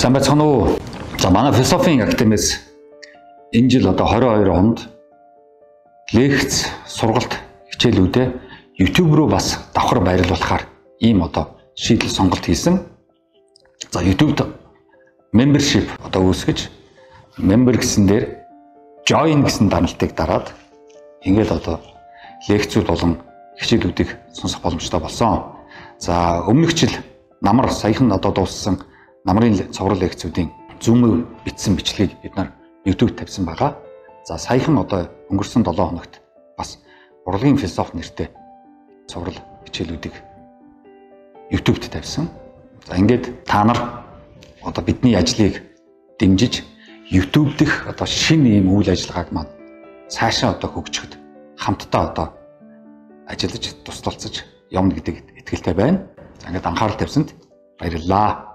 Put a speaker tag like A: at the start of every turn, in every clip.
A: Сайн байцгаана уу? За манай философийн академиэс энэ жил одоо 22 онд лекц, сургалт, хичээлүүдээ YouTube руу бас давхар байрлуулахаар ийм одоо шийдэл сонголт хийсэн. За YouTube-д membership одоо үүсгэж member гэсэн дээр join гэсэн даналтыг дараад ингээд одоо лекцүүд болон хичээлүүдийг сонсох боломжтой болсон. За өмнөх жил намар саяхан одоо дууссан намрын цоврал лекцүүдийн зүүмөв бичсэн бичлэгийг бид нар YouTube тавьсан байгаа. За саяхан одоо өнгөрсөн 7 хоногт бас урлагийн философи нэртэй цоврал хичээлүүдийг YouTube-д тавьсан. За ингээд та нар одоо бидний ажлыг дэмжиж YouTube дэх одоо шинэ ийм үйл ажиллагааг маань цаашаа одоо хөгжөхөд хамтдаа одоо ажиллаж тусдалцаж явна гэдэг итгэлтэй байна. За ингээд анхаарал тавьсанд баярлалаа.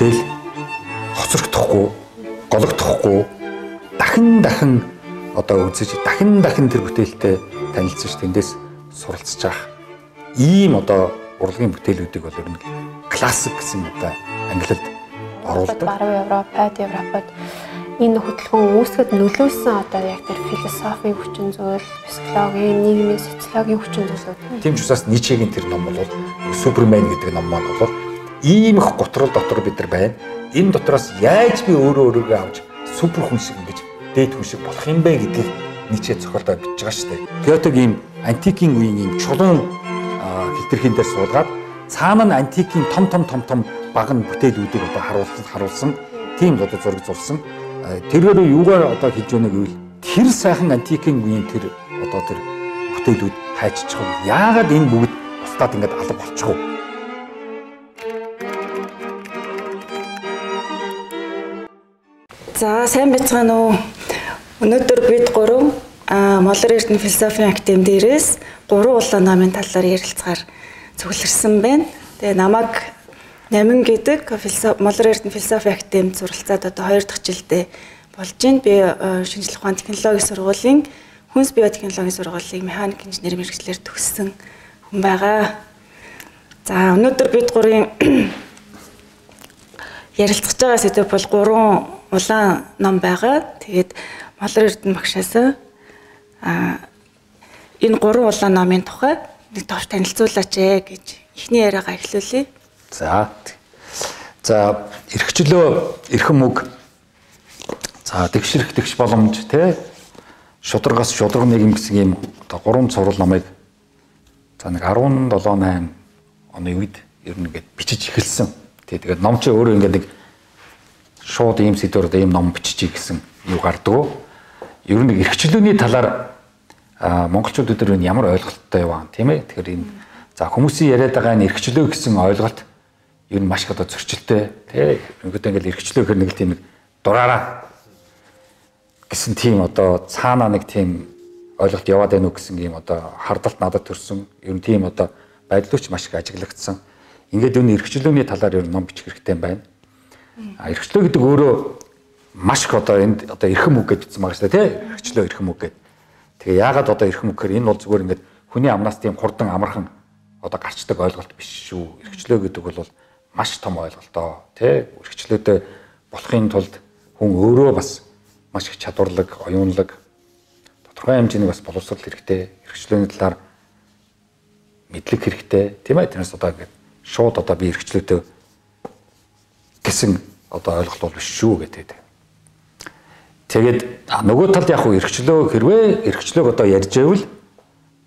A: Бүтээл хоцрогдохгүй, гологдохгүй дахин дахин одоо үзэж дахин дахин тэр бүтээлтэй танилцж тэндээс суралцж байгаа. Ийм одоо урлагийн бүтээлүүдийг бол ер нь классик гэсэн одоо англид оруулдаг.
B: Баруун Европ, Пад Европод энэ хөтөлбөр үүсгэхэд нөлөөсөн одоо яг тэр философийн хүчин зүйл, психологийн, нийгмийн социологийн хүчин зүйлүүд.
A: Тийм ч усаас Ничегийн тэр ном бол Супермен гэдэг ном маань бол ийм их готрол дотор бид нар байна. Энэ дотроос яаж би өөрөө өөрийгөө авч супер хүн шиг ингэж дээд хүн шиг болох юм бэ гэдгийг Ниче зохиолдоо бичиж байгаа шүү дээ. Гётег ийм антикийн үеийн ийм чулуун хилтерхийн дээр суулгаад цаана нь антикийн том том том том баган бүтээлүүдийг одоо харуулсан харуулсан тийм одоо зураг зурсан. Тэргээр юугаар одоо хэлж өгнө гэвэл тэр сайхан антикийн үеийн тэр одоо тэр бүтээлүүд хайччих юм. Яагаад энэ бүгд бусдад ингэж алга болчих вэ?
C: За сайн байцгаана уу. Өнөөдөр бид гурав Молор Эрдэнэ философийн академи дээрээс гурван улаан намын талаар ярилцахаар зөвлөрсөн байна. Тэгээ намайг Намин гэдэг Молор Эрдэнэ философийн академид суралцаад одоо 2 дахь жилдээ болж байна. Би шинжлэх ухааны технологийн сургуулийн хүнс биотехнологийн сургуулийн механик инженери мэрэгчлэр төгссөн хүн байгаа. За өнөөдөр бид гурийн ярилцах байгаа сэдв бол гурван улаан ном байгаа. Тэгээд Малар Эрдэнэ багшаас а энэ гурван улаан номын тухай нэг товч танилцуулаач ээ гэж эхний яриагаа эхлүүлье.
A: За. За, эрхчлөө эрхэм үг. За, тэгшэрх тэгш боломж те шударгаас шудраг нэг юм гэсэн юм одоо гурван цуврал номыг за нэг 17 8 оны үед ер нь ингээд бичиж эхэлсэн. Тэгээд ном чи өөрөө ингээд нэг шууд ийм сэдвэр ийм ном биччихье гэсэн юу гардаг. Ер нь эрхчлөөний талаар монголчууд өдөр энэ ямар ойлголттой яваа тийм ээ. Тэгэхээр энэ за хүмүүсийн яриад байгаа энэ эрхчлөө гэсэн ойлголт ер нь маш их одоо зөрчилтэй тий. Ингээд ингээл эрхчлөө гэхэр нэг тийм дураараа гэсэн тийм одоо цаана нэг тийм ойлголт яваад байна уу гэсэн юм одоо хардалт надад төрсөн. Ер нь тийм одоо байдлууч маш их ажиглагдсан. Ингээд энэ эрхчлөөний талаар ер нь ном бичих хэрэгтэй байна. Эрхчлөө гэдэг өөрөө маш их одоо энд одоо эрхэм үг гэж бичсэн байгаа шүү дээ тий. Эрхчлөө эрхэм үг гэдэг. Тэгээ яагаад одоо эрхэм үг гэхээр энэ бол зүгээр ингээд хүний амнаас тийм хурдан амархан одоо гарчдаг ойлголт биш шүү. Эрхчлөө гэдэг бол маш том ойлголтоо тий. Эрхчлөөдөө болохын тулд хүн өөрөө бас маш их чадварлаг, оюунлаг тодорхой хэмжээний бас боловсрол хэрэгтэй. Эрхчлөөний талаар мэдлэг хэрэгтэй. Тийм ээ. Тэрнээс одоо ингээд шууд одоо би эрхчлөөдөө гэсэн одоо ойлголт бол биш шүү гэдэг. Тэгээд нөгөө талд яг хуу эргчлөө хэрвээ эргчлөөг одоо ярьж байвал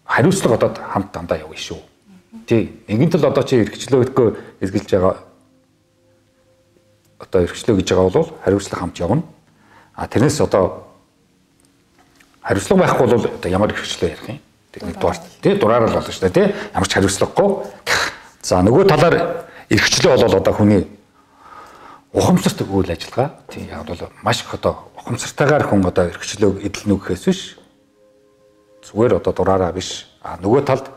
A: хариуцлага одоо хамт дандаа явна шүү. Тий. Нэгэн тал одоо чи эргчлөөдгөө эргэлж байгаа одоо эргчлөө гэж байгаа бол хариуцлага хамт явна. А тэрнээс одоо Хариуцлага байхгүй бол одоо ямар хэрэгчлээ ярих юм. Тэг нэг дугаар тий дураараа л болно шүү дээ тий. Ямар ч хариуцлагагүй. За нөгөө талаар эрхчлээ бол одоо хүний ухамсарт үйл ажиллагаа. Тий яг бол маш их одоо ухамсартайгаар хүн одоо эрхчлөөг эдэлнэ гэхээс биш. Зүгээр одоо дураараа биш. А нөгөө талд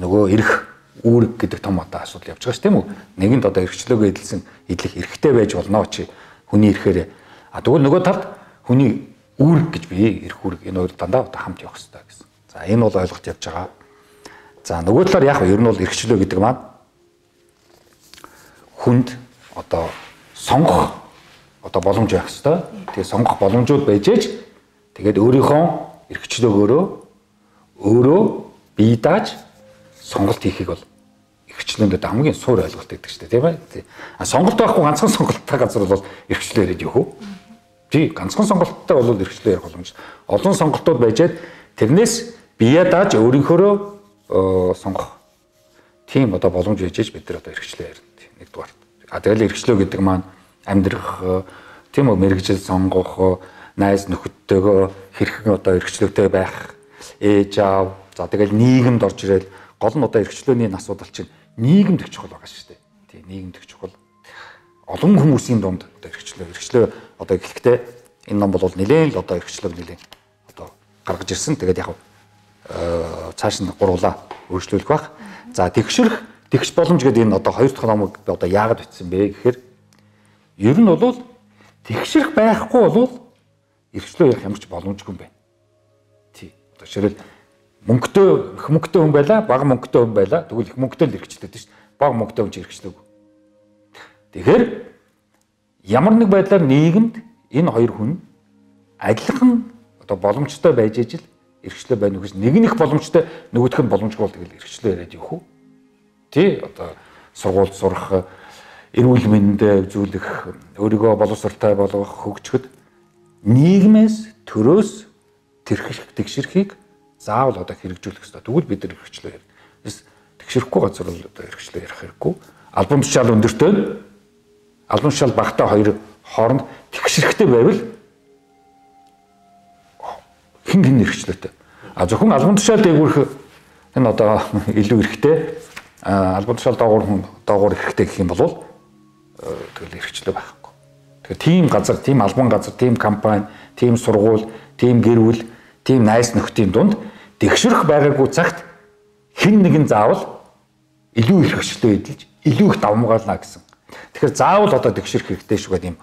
A: нөгөө эрх үүрэг гэдэг том одоо асуудал явж байгаа ш тийм үү? Нэгэнд одоо эрхчлөөгөө эдэлсэн эдлэх эрхтэй байж болно чи хүний эрхээр а тэгвэл нөгөө талд хүний үүрэг гэж бие эрх үүрэг энэ хоёр дандаа одоо хамт явах хэрэгтэй гэсэн. За энэ бол ойлголт явж байгаа. За нөгөө талаар яг ер нь бол эрхчлөө гэдэг маань хүнд одоо сонгох одоо боломж байх хэвээр. Тэгээ сонгох боломжууд байж ээж тэгээд өөрийнхөө эрхчлөөгөөрөө өөрөө бие дааж сонголт хийхийг бол эрхчлөөндөө хамгийн суур ойлголт гэдэг чинь тийм ээ. А сонголт байхгүй ганцхан сонголттой газар бол эрхчлөө яриад явах уу? Тий, ганцхан сонголттой бол эрхчлөө ярих боломж. Олон сонголтууд байжээд тэрнээс бие дааж өөрийнхөө сонгох тийм одоо боломж ээж бид нар одоо эрхчлөө ярина. Нэгдүгээр А тэгэл эрхчлөө гэдэг маань амьдрах тийм үү мэрэгжил сонгох найз нөхөдтэйгөө хэрхэн одоо эрхчлөөтэй байх ээж аав за тэгэл нийгэмд орж ирэл гол нь одоо эрхчлөөний асуудал чинь нийгэмд их чухал байгаа шүү дээ. Тийм нийгэмд их чухал. Олон хүмүүсийн дунд одоо эрхчлөө эрхчлөө одоо эхлэхдээ энэ ном бол нэлээд л одоо эрхчлөө нэлээд одоо гаргаж ирсэн. Тэгээд яг цааш нь гурлаа өөрчлөлөх бах. За тэгшэрх тэгш боломж гэдэг энэ одоо хоёр дахь номыг одоо яагаад бичсэн бэ гэхээр ер нь бол тэгшрэх байхгүй бол эрхчлөө ярих ямар ч боломжгүй юм байна. Тий. Одоо жишээл мөнгөтэй их мөнгөтэй хүн байла, бага мөнгөтэй хүн байла. Тэгвэл их мөнгөтэй л эрхчлээд шүү дээ. Бага мөнгөтэй хүн ч эрхчлээгүй. Тэгэхээр ямар нэг байдлаар нийгэмд энэ хоёр хүн адилхан одоо боломжтой байж ижил эрхчлөө байна уу гэж нэг нь их боломжтой нөгөөх нь боломжгүй бол тэгэл эрхчлөө яриад явах уу? Тий одоо сургууль сурах эрүүл мэндэд үзүүлэх өөрийгөө боловсралтай болгох хөгжөхөд нийгмээс төрөөс тэрхэх тэгшэрхийг заавал одоо хэрэгжүүлэх хэрэгтэй. Тэгвэл бид нар хэрэгчлээ ярина. Тэгшэрхгүй газар бол одоо хэрэгчлээ ярих хэрэггүй. Албан тушаал өндөртэй албан тушаал багтаа хоёр хооронд тэгшэрхтэй байвал хин хин хэрэгчлээтэй. А зөвхөн албан тушаал дээгүүрх энэ одоо илүү эрэхтэй албан тушаал доогуур хүн доогуур хэрэгтэй гэх юм бол тэгэл эрхчлөө байхгүй. Тэгэхээр тийм газар, тийм албан газар, тийм компани, тийм сургууль, тийм гэр бүл, тийм найс нөхдийн дунд тэгшрэх байгаагүй цагт хэн нэгэн заавал илүү их эрхчлөө эдэлж, илүү их давмгаална гэсэн. Тэгэхээр заавал одоо тэгшрэх хэрэгтэй шүү гэдэг юм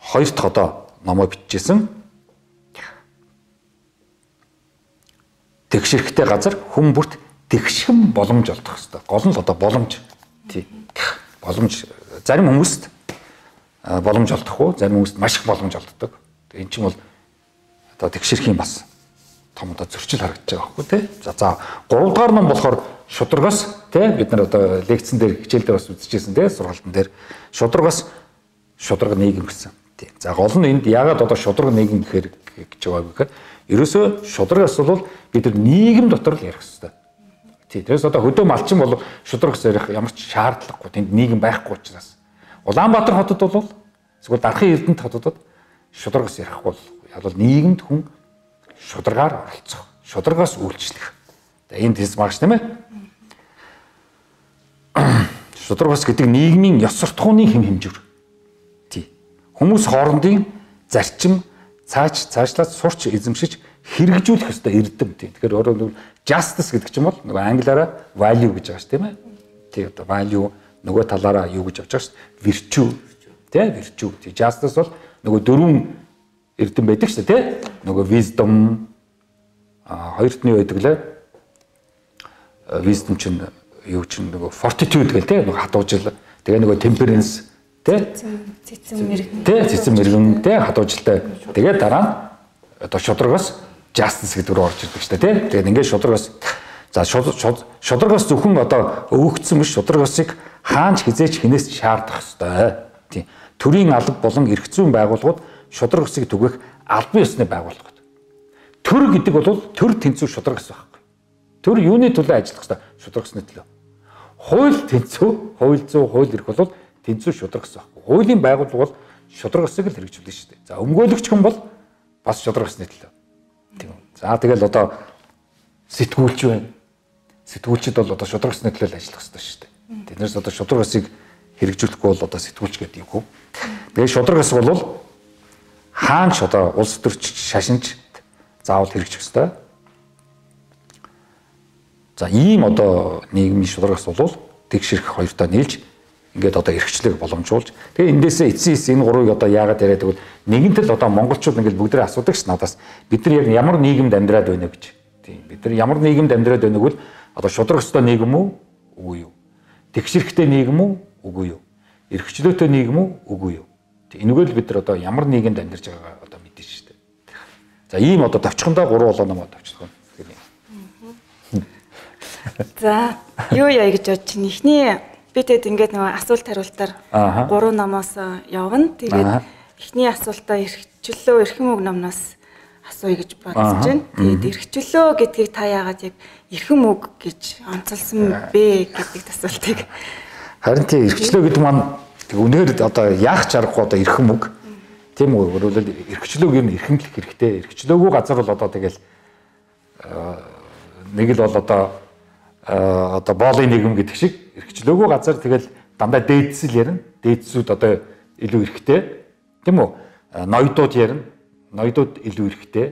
A: хоёр дахь одоо номоо бичижсэн. Тэгшрэхтэй газар хүн бүрт тэгшхэн боломж олдох хэрэгтэй. Гол нь л одоо боломж. Тий. Боломж зарим хүмүүст боломж олдох уу? Зарим хүмүүст маш их боломж олддог. Энэ чинь бол одоо тэгшэрх юм бас том одоо зөрчил харагдаж байгаа байхгүй тий. За за 3 дугаар ном болохоор шударгаас тий бид нар одоо лекцэн дээр хичээлдээ бас үзчихсэн тий сургалтын дээр шударгаас шударга нийгэм гэсэн. Тий. За гол нь энд яагаад одоо шударга нийгэм гэхээр гэж байгаа вэ гэхээр ерөөсөө шударгаас бол бид нар нийгэм дотор л ярих хэрэгтэй Тий. Тэрээс одоо хөдөө малчин бол шудрагс ярих ямар ч шаардлагагүй. Тэнд нийгэм байхгүй учраас. Улаанбаатар хотод бол эсвэл дарахын эрдэнэт хотодод шудрагс ярих бол бол нийгэмд хүн шударгаар оролцох, шударгаас үйлчлэх. За энэ дэс марш тийм ээ. Шударгаас гэдэг нийгмийн ёс суртахууны хэм хэмжүүр. Тий. Хүмүүс хоорондын зарчим цааш цаашлаад сурч эзэмшиж хэрэгжүүлэх ёстой эрдэм тийм. Тэгэхээр өөрөөр хэлбэл justice гэдэг чинь бол нөгөө англиараа value гэж байгаа шүү тийм ээ. Тий одоо value нөгөө талаараа юу гэж авч байгаа шүү virtue. Тий virtue. Тий justice бол нөгөө дөрвөн эрдэм байдаг шүү тий. Нөгөө wisdom. А хоёрт нь юу байдаг лээ? wisdom чинь юу чинь нөгөө fortitude гэл тий нөгөө хатуужил. Тэгээ нөгөө temperance тий.
C: Цэцэн мэрэгэн.
A: Тий цэцэн мэрэгэн тий хатуужилтай тэгээ дараа одоо шудрагаас justice гэдэг рүү орж ирдэг шүү дээ тий. Тэгээд ингээд шудрагаас за шудрагаас зөвхөн одоо өвөгдсөн биш шудрагасыг хаанч хизээч хинээс шаардах ёстой. Тий. Төрийн алба болон эрх зүйн байгууллагууд шудрагасыг түгэх албан ёсны байгууллагууд. Төр гэдэг бол төр тэнцүү шудрагас байхгүй. Төр юуны төлөө ажиллах ёстой? Шудрагасны төлөө. Хууль тэнцүү, хууль зүй, хууль эрх бол тэнцүү шудрагас байхгүй. Хуулийн байгууллага бол шудрагасыг л хэрэгжүүлнэ шүү дээ. За өмгөөлөгч хүн бол бас шудрагасны төлөө. Тийм. За тэгэл одоо сэтгүүлч байна. Сэтгүүлчд бол одоо шударгаас нөлөөлөл ажиллах хэрэгтэй шүү дээ. Тэднээс одоо шударгаасыг хэрэгжүүлэхгүй бол одоо сэтгүүлч гэдэг юм хөө. Тэгээ шударгаас бол хаанч одоо улс төрч шашинч заавал хэрэгжих хэрэгтэй. За ийм одоо нийгмийн шударгаас бол тэгшэрх хоёртоо нийлж ингээд одоо эрхчлэг боломжуулж тэгээ эндээсээ эцсийн эс энэ гурыг одоо яагаад яриад гэвэл нэгэнт л одоо монголчууд ингээд бүгдээ асуудаг ш надаас. Бид нар яг ямар нийгэмд амьдраад байна гэж. Тийм бид нар ямар нийгэмд амьдраад байна гэвэл одоо шудраг өстой нийгэм үү? Үгүй юу. Тэгшэрхтэй нийгэм үү? Үгүй юу. Эрхчлөөтэй нийгэм үү? Үгүй юу. Энэгээр л бид нар одоо ямар нийгэмд амьдарч байгаагаа одоо мэдэн ш дээ. За ийм одоо товчхондоо гурван болоо намаа товчхон.
C: За юу яа гэж бодож чинь эхний би тэгэд ингээд нөгөө асуулт хариултаар гурван номоос явна. Тэгээд эхний асуултаа эрхчлөө эрхэм үг номноос асууя гэж бодож байна. Тэгээд эрхчлөө гэдгийг та яагаад яг эрхэм үг гэж онцолсон бэ гэдэг асуултыг.
A: Харин тийм эрхчлөө гэдэг маань үнээр одоо яах чаргагүй одоо эрхэм үг. Тийм үү? Өөрөлд эрхчлөөг нь эрхэмлэх хэрэгтэй. Эрхчлөөгүй газар бол одоо тэгэл нэг л бол одоо одоо боолын нийгэм гэдэг шиг эрхчлөөгүй газар тэгэл дандаа дээдсэл ярина. Дээдсүүд одоо илүү эрхтэй. Тийм үү? Ноёдууд ярина. Ноёдууд илүү эрхтэй.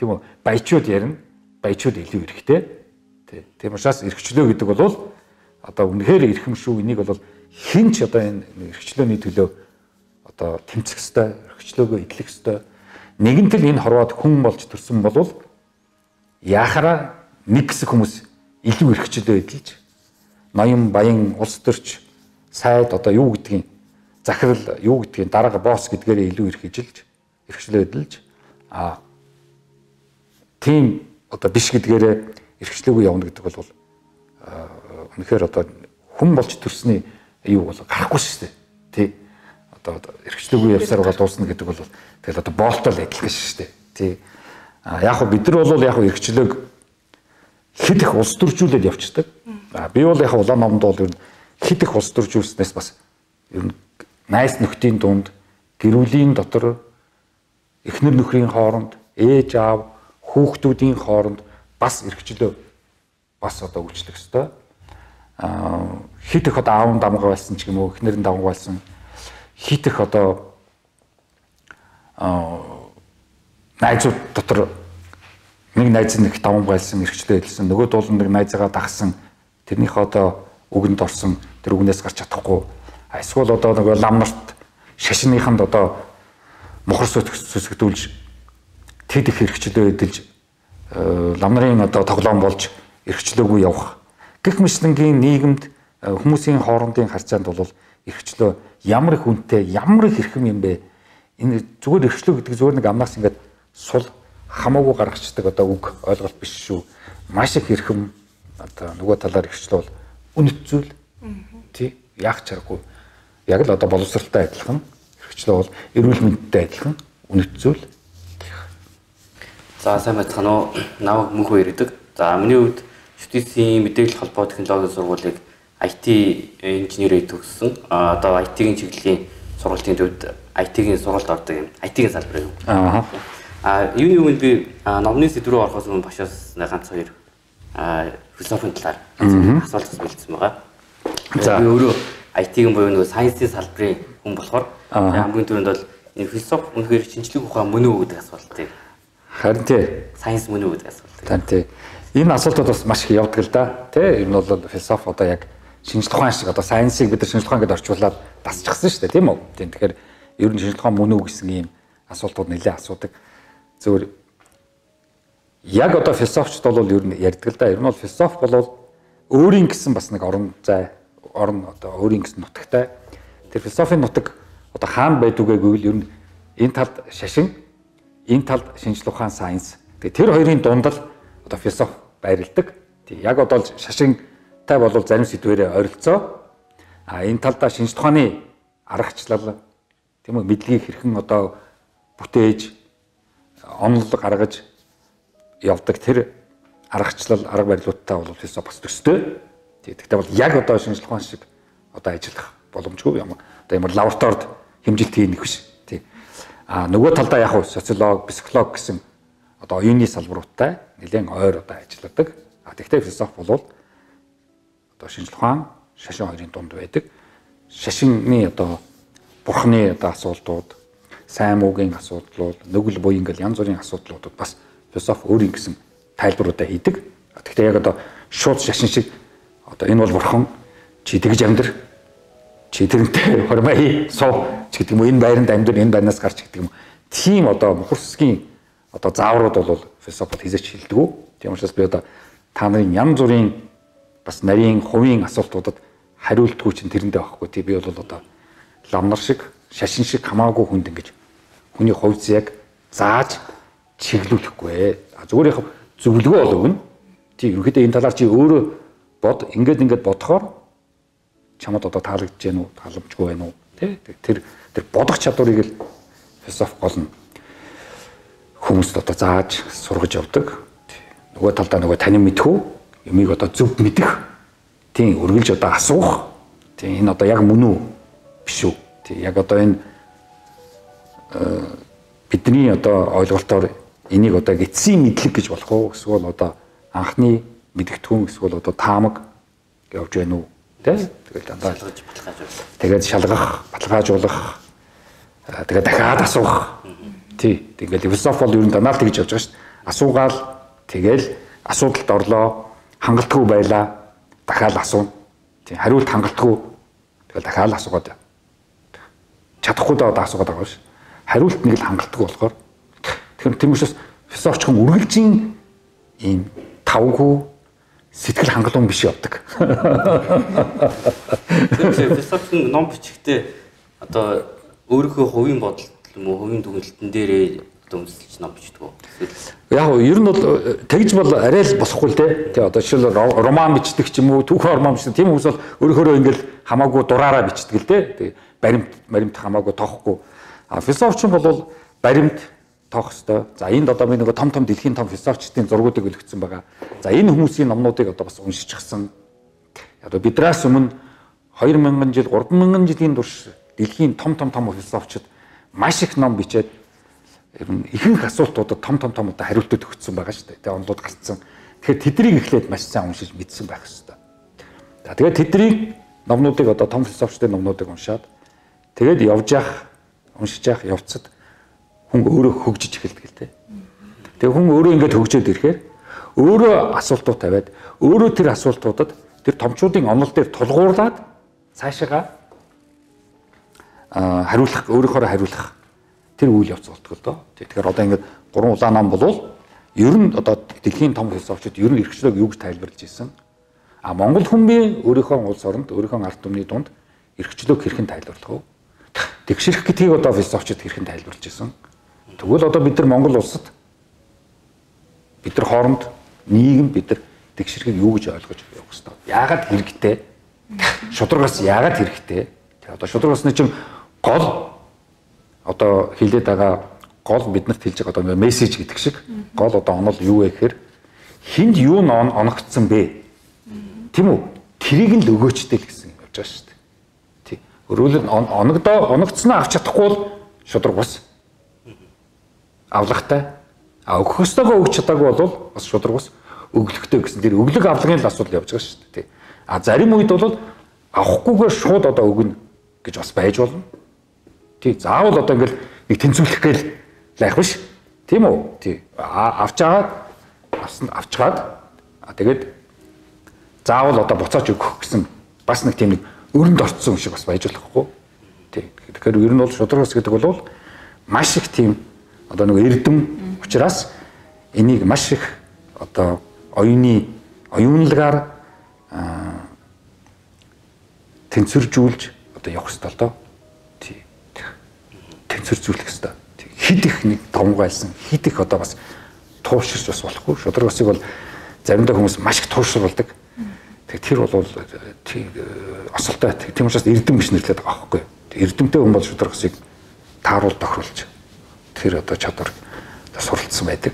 A: Тийм үү? Баячууд ярина. Баячууд илүү эрхтэй. Тийм учраас эрхчлөө гэдэг бол одоо үнэхээр эрхэм шүү. Энийг бол хинч одоо энэ эрхчлөөний төлөө одоо тэмцэх ёстой, эрхчлөөгөө эдлэх ёстой. Нэгэнтэл энэ хорвоод хүн болж төрсөн бол яхаараа нэг хэсэг хүмүүс илүү эрхчлөө эдэлж ноён баян улс төрч сайд одоо юу гэдгийг захирал юу гэдгийг дарааga босс гэдгээрээ илүү эрх ижилж эрхчлөө эдэлж а тийм одоо биш гэдгээрээ эрхчлөөгүй явна гэдэг бол үнэхээр одоо хүн болж төрсний юу бол гарахгүй шүү дээ. Тий одоо эрхчлөөгүй явсаар бол дуусна гэдэг бол тэгэл одоо боолтол адилхан шүү дээ. Тий а яг хөө бид нар бол яг хөө эрхчлөөг хэд их улс төржүүлээд явцдаг. А би бол яг улаан номд бол ер нь хэд их улс төржүүлснээс бас ер нь найс нөхдийн дунд гэрүүлийн дотор эхнэр нөхрийн хооронд ээж аав хүүхдүүдийн хооронд бас эрхчлөө бас одоо үйлчлэх ёстой. Аа хит их одоо аав дамгаа байсан ч юм уу эхнэрэн дамгаа байсан хит их одоо найзууд дотор нэг найз нэг даван байлсан эрхчлээ хэлсэн нөгөө дуулан нэг найзаагаа дагсан тэрнийхээ одоо үгэнд орсон тэр үгнээс гарч чадахгүй. Эсвэл одоо нөгөө лам нарт шашныханд одоо мохор сүсгдүүлж тэд их эрхчлөө эдэлж лам нарын одоо тоглоом болж эрхчлөөгүй явах. Гэх мэтлэнгийн нийгэмд хүмүүсийн хоорондын харьцаанд бол эрхчлөө ямар их үнэтэй ямар их хэрхэм юм бэ? Энэ зүгээр эрхчлөө гэдэг зүгээр нэг амнаас ингээд сул хамаагүй гаргацдаг одоо үг ойлголт биш шүү. Маш их хэрхэм одоо нөгөө талаар ихчлээ бол үнэт зүйл. Тий. Яах чаргагүй. Яг л одоо боловсралтай адилхан. Ихчлээ бол эрүүл мэндтэй адилхан үнэт зүйл.
D: За сайн байцгаана уу? Намайг мөнх ирдэг. За миний хувьд Шүтээсийн мэдээлэл холбоо технологийн сургуулийг IT инженерээр төгссөн. А одоо IT-ийн чиглэлийн сургалтын төвд IT-ийн сургалт ордог юм. IT-ийн салбар юм. Аа. А юуны өмнө би номны сэдв рүү орохоос өмнө башаас ганц хоёр философийн талаар асуулт бэлдсэн байгаа. За би өөрөө IT-ийн буюу нөгөө сайенсийн салбарын хүн болохоор хамгийн түрүүнд бол энэ философи үнэхээр шинжлэх ухаан мөн үү гэдэг асуултыг
A: харин тий
D: сайенс мөн үү гэдэг асуулт.
A: Тань тий. Энэ асуултууд бас маш их явдаг л да. Тэ ер нь бол философи одоо яг шинжлэх ухаан шиг одоо сайенсыг бид нар шинжлэх ухаан гэдээ орчуулад дасчихсан шүү дээ тийм үү? Тийм тэгэхээр ер нь шинжлэх ухаан мөн үү гэсэн ийм асуултууд нэлээд асуудаг зөвөр яг одоо философчд бол ер нь ярьдаг л да. Ер нь бол философи бол өөрийн гэсэн бас нэг орон зай, орон одоо өөрийн гэсэн нутагтай. Тэр философийн нутаг одоо хаана байдгүй гэвэл ер нь энэ талд шашин, энэ талд шинжлэх ухаан сайенс. Тэгээ тэр хоёрын дунд л одоо философи байрладаг. Тэг яг одоо шашинтай бол зарим сэдвэрээ ойролцоо. А энэ талдаа шинжлэх ухааны аргачлал тийм үү мэдлэгийг хэрхэн одоо бүтээж онол гаргаж явдаг тэр аргачлал арга барилуудтай бол философи бас төстэй. Тэгэхдээ бол яг одоо шинжлэх ухаан шиг одоо ажиллах боломжгүй юм. Одоо ямар лабораторид хэмжилт хийх биш. Тий. А нөгөө талдаа яг социолог, психолог гэсэн одоо оюуны салбаруудтай нэлээд ойр одоо ажилладаг. А тэгвэл философи бол одоо шинжлэх ухаан, шашин хоёрын дунд байдаг. Шашинны одоо бурхны одоо асуудлууд, сайн муугийн асуудлууд, нүгэл буй ингээл янз бүрийн асуудлуудад бас философи өөрийн гэсэн тайлбаруудаа хийдэг. Тэгэхдээ яг одоо шууд шашин шиг одоо энэ бол бурхан чи тэгж амьдр чи тэрнтэй хормай суу ч гэдэг юм уу энэ байранд амьдр энэ байрнаас гарч гэдэг юм. Тийм одоо мухарсгийн одоо зааврууд бол философид хизээч хилдэг. Тийм учраас би одоо та нарын янз бүрийн бас нарийн хувийн асуултуудад хариултгүй чинь тэрэндээ байхгүй. Тий би бол одоо ламнар шиг шашин шиг хамаагүй хүнд ингэж хүний хувьд яг зааж чиглүүлэхгүй. Зүгээр яг зөвлөгөө бол өгнө. Тий ерөөхдөө энэ талаар чи өөрөө бод ингээд ингээд бодохоор чамд одоо таалагдж гэнэ үү, таалагдгүй байна уу? Тий тэр тэр бодох чадварыг л философи гол нь хүмүүст одоо зааж сургаж явдаг. Нөгөө талдаа нөгөө танин мэдхүү юмыг одоо зөв мэдэх. Тийм үргэлж одоо асуух. Тийм энэ одоо яг мөн үү биш үү? Тийм яг одоо энэ бидний одоо ойлголтоор энийг одоо эцсийн мэдлэг гэж болох уу? Эсвэл одоо анхны мэдгэтгүүн эсвэл одоо таамаг явж байна уу? Тэ? Тэгэл дандаа
D: шалгаж баталгаажуулах.
A: Тэгээд шалгах, баталгаажуулах. Тэгээд дахиад асуух. Тий. Тэгэл философи бол ер нь данаа л тэгж явж байгаа шүү дээ. Асуугаал тэгэл асуудалд орлоо, хангалтгүй байлаа. Дахиад асууна. Тий. Хариулт хангалтгүй. Тэгэл дахиад асуугаад чадахгүй даа одоо асуугаад байгаа шүү. Хариулт нэг л хангалтгүй болохоор тэгэхээр тийм учраас философч хүн үргэлжийн ийм тавгүй сэтгэл хангалуун биш явдаг.
D: Тэгэхээр философи ном бичихтэй одоо өөрийнхөө хувийн бодол юм уу хувийн дүгнэлтэн дээрээ дөмсөлж ном бичдэг үү?
A: Яг нь ер нь бол тэгж бол арай л болохгүй л дээ. Тэ одоо жишээл роман бичдэг ч юм уу, түүхэн роман бичдэг. Тийм хүмүүс бол өөрөөрөө ингээл хамаагүй дураараа бичдэг л. Тэг баримт баримт хамаагүй тоохгүй. А философч бол баримт тоох хэвээр. За энд одоо би нэг том том дэлхийн том философчдын зургуудыг өлгцсөн байгаа. За энэ хүмүүсийн номнуудыг одоо бас уншчихсан. Одоо бидраас өмнө 2000 жил 3000 жилийн турш дэлхийн том том том философчид маш их ном бичээд ер нь ихэнх асуултуудад том том том одоо хариултууд өгсөн байгаа шүү дээ. Тэгээ онлууд гарцсан. Тэгэхээр тэднийг эхлээд маш сайн уншиж мэдсэн байх хэрэгтэй. За тэгээд тэднийг номнуудыг одоо том философчдын номнуудыг уншаад тэгээд явж явах уншиж явах явцад хүн өөрөө хөгжиж эхэлдэг л дээ. Тэгээ хүн өөрөө ингэж хөгжөөд ирэхээр өөрөө асуултууд тавиад өөрөө тэр асуултуудад тэр томчуудын онол дээр тулгуурлаад цаашаага хариулах өөрөөхөө хариулах тэр үйл явц болтгоо л доо. Тэгэхээр одоо ингээд гурван улаан ном болвол ер нь одоо дэлхийн том философчид ер нь эрхчлөөг юу гэж тайлбарлаж ирсэн. А Монгол хүмүүс өөрийнхөө улс оронд өөрийнхөө ард түмний дунд эрхчлөөг хэрхэн тайлбарлах вэ? Тэгшэрх гэдгийг одоо философчид хэрхэн тайлбарлаж ирсэн. Тэгвэл одоо бид нар Монгол улсад бид нар хооронд нийгэм бид нар тэгшэрхийг юу гэж ойлгож явах хэрэгтэй. Яагаад хэрэгтэй? Шударгаас яагаад хэрэгтэй? Тэгээ одоо шударгаасны чинь гол одоо хилээд байгаа гол биднэрт хэлж байгаа одоо мессеж гэдэг шиг гол одоо онол юу вэ гэхээр хинд юу н оногдсон бэ? Тийм үү? Тэрийг нь л өгөөчтэй л гэсэн явж байгаа шүү дээ. Тий. Өөрөөр нь оногдоо оногдсноо авч чадахгүй бол шудраг бас авлагтай. А өгөх ёстойгоо өгч чадаагүй бол бас шудраг бас өглөхтэй гэсэн. Тэр өглөг авлагын л асуудал явж байгаа шүү дээ. А зарим үед бол авахгүйгээр шууд одоо өгнө гэж бас байж болно. Тий. Заавал одоо ингээл нэг тэнцвэрлэх гээл лайх биш. Тийм үү? Тий. Авч агаад авсан авчгаад тэгээд заавал одоо буцааж өгөх гэсэн бас нэг тийм нэг өрөнд орцсон шиг бас байж болохгүй. Тий. Тэгэхээр ер нь бол шудрагс гэдэг бол маш их тийм одоо нэг эрдэм учраас энийг маш их одоо оюуны оюунлагаар тэнцвэржүүлж одоо явах хэрэгтэй л доо. Тий. Тэнцвэржүүлэх хэрэгтэй. Хид их нэг томгойлсон, хид их одоо бас туушрч бас болохгүй. Шудрагсыг бол заримдаа хүмүүс маш их туушруулдаг. Тэг тэр бол осолтой. Тийм учраас эрдэм биш нэрлэдэг байгаа байхгүй. Эрдэмтэй хүн бол шудрагсыг тааруул тохируулж тэр одоо чадвар суралцсан байдаг.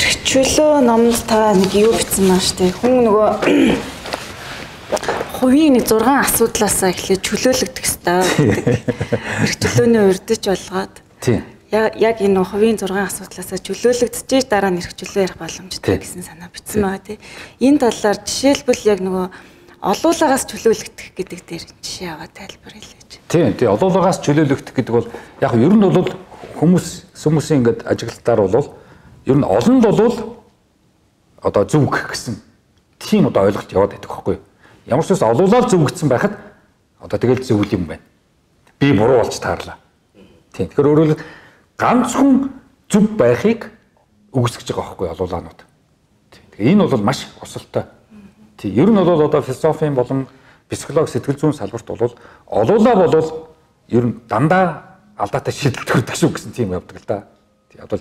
C: Эрхчлөө номд та нэг юу бичсэн маа штэ. Хүн нөгөө хувийн нэг 6 асуудлаас эхлээд чөлөөлөгдөх хэвээр. Эрхчлөөний урдж болгоод.
A: Тийм.
C: яг яг энэ хувийн 6 асуудлаасаа чөлөөлөгдөж дараа нь эрхчлөө ярих боломжтой гэсэн санаа бичсэн байгаа тий. Энэ талаар жишээлбэл яг нөгөө олуулагаас чөлөөлөгдөх гэдэг дээр жишээ аваад тайлбар хэлээч.
A: Тийм тий олуулагаас чөлөөлөгдөх гэдэг бол яг ер нь бол хүмүүс хүмүүсийн ингээд ажиглалтаар бол ер нь олон нь бол одоо гэх гэсэн тийм одоо ойлголт яваад байдаг юу. Ямар ч ус олуулаад зөв гэсэн байхад одоо тэгэл зөв юм байна. Би буруу болж таарлаа. Тийм. Тэгэхээр өөрөөр ганцхан зүв байхыг үгүйсгэж байгаа байхгүй олуулаанууд. Тэгээ энэ бол маш осолтой. Тий, ер нь бол одоо философийн болон психологи сэтгэл зүйн салбарт бол олуулаа болвол ер нь дандаа алдаатай шийдэл төрдөг шүү гэсэн тийм явдаг л да. Тий, одоо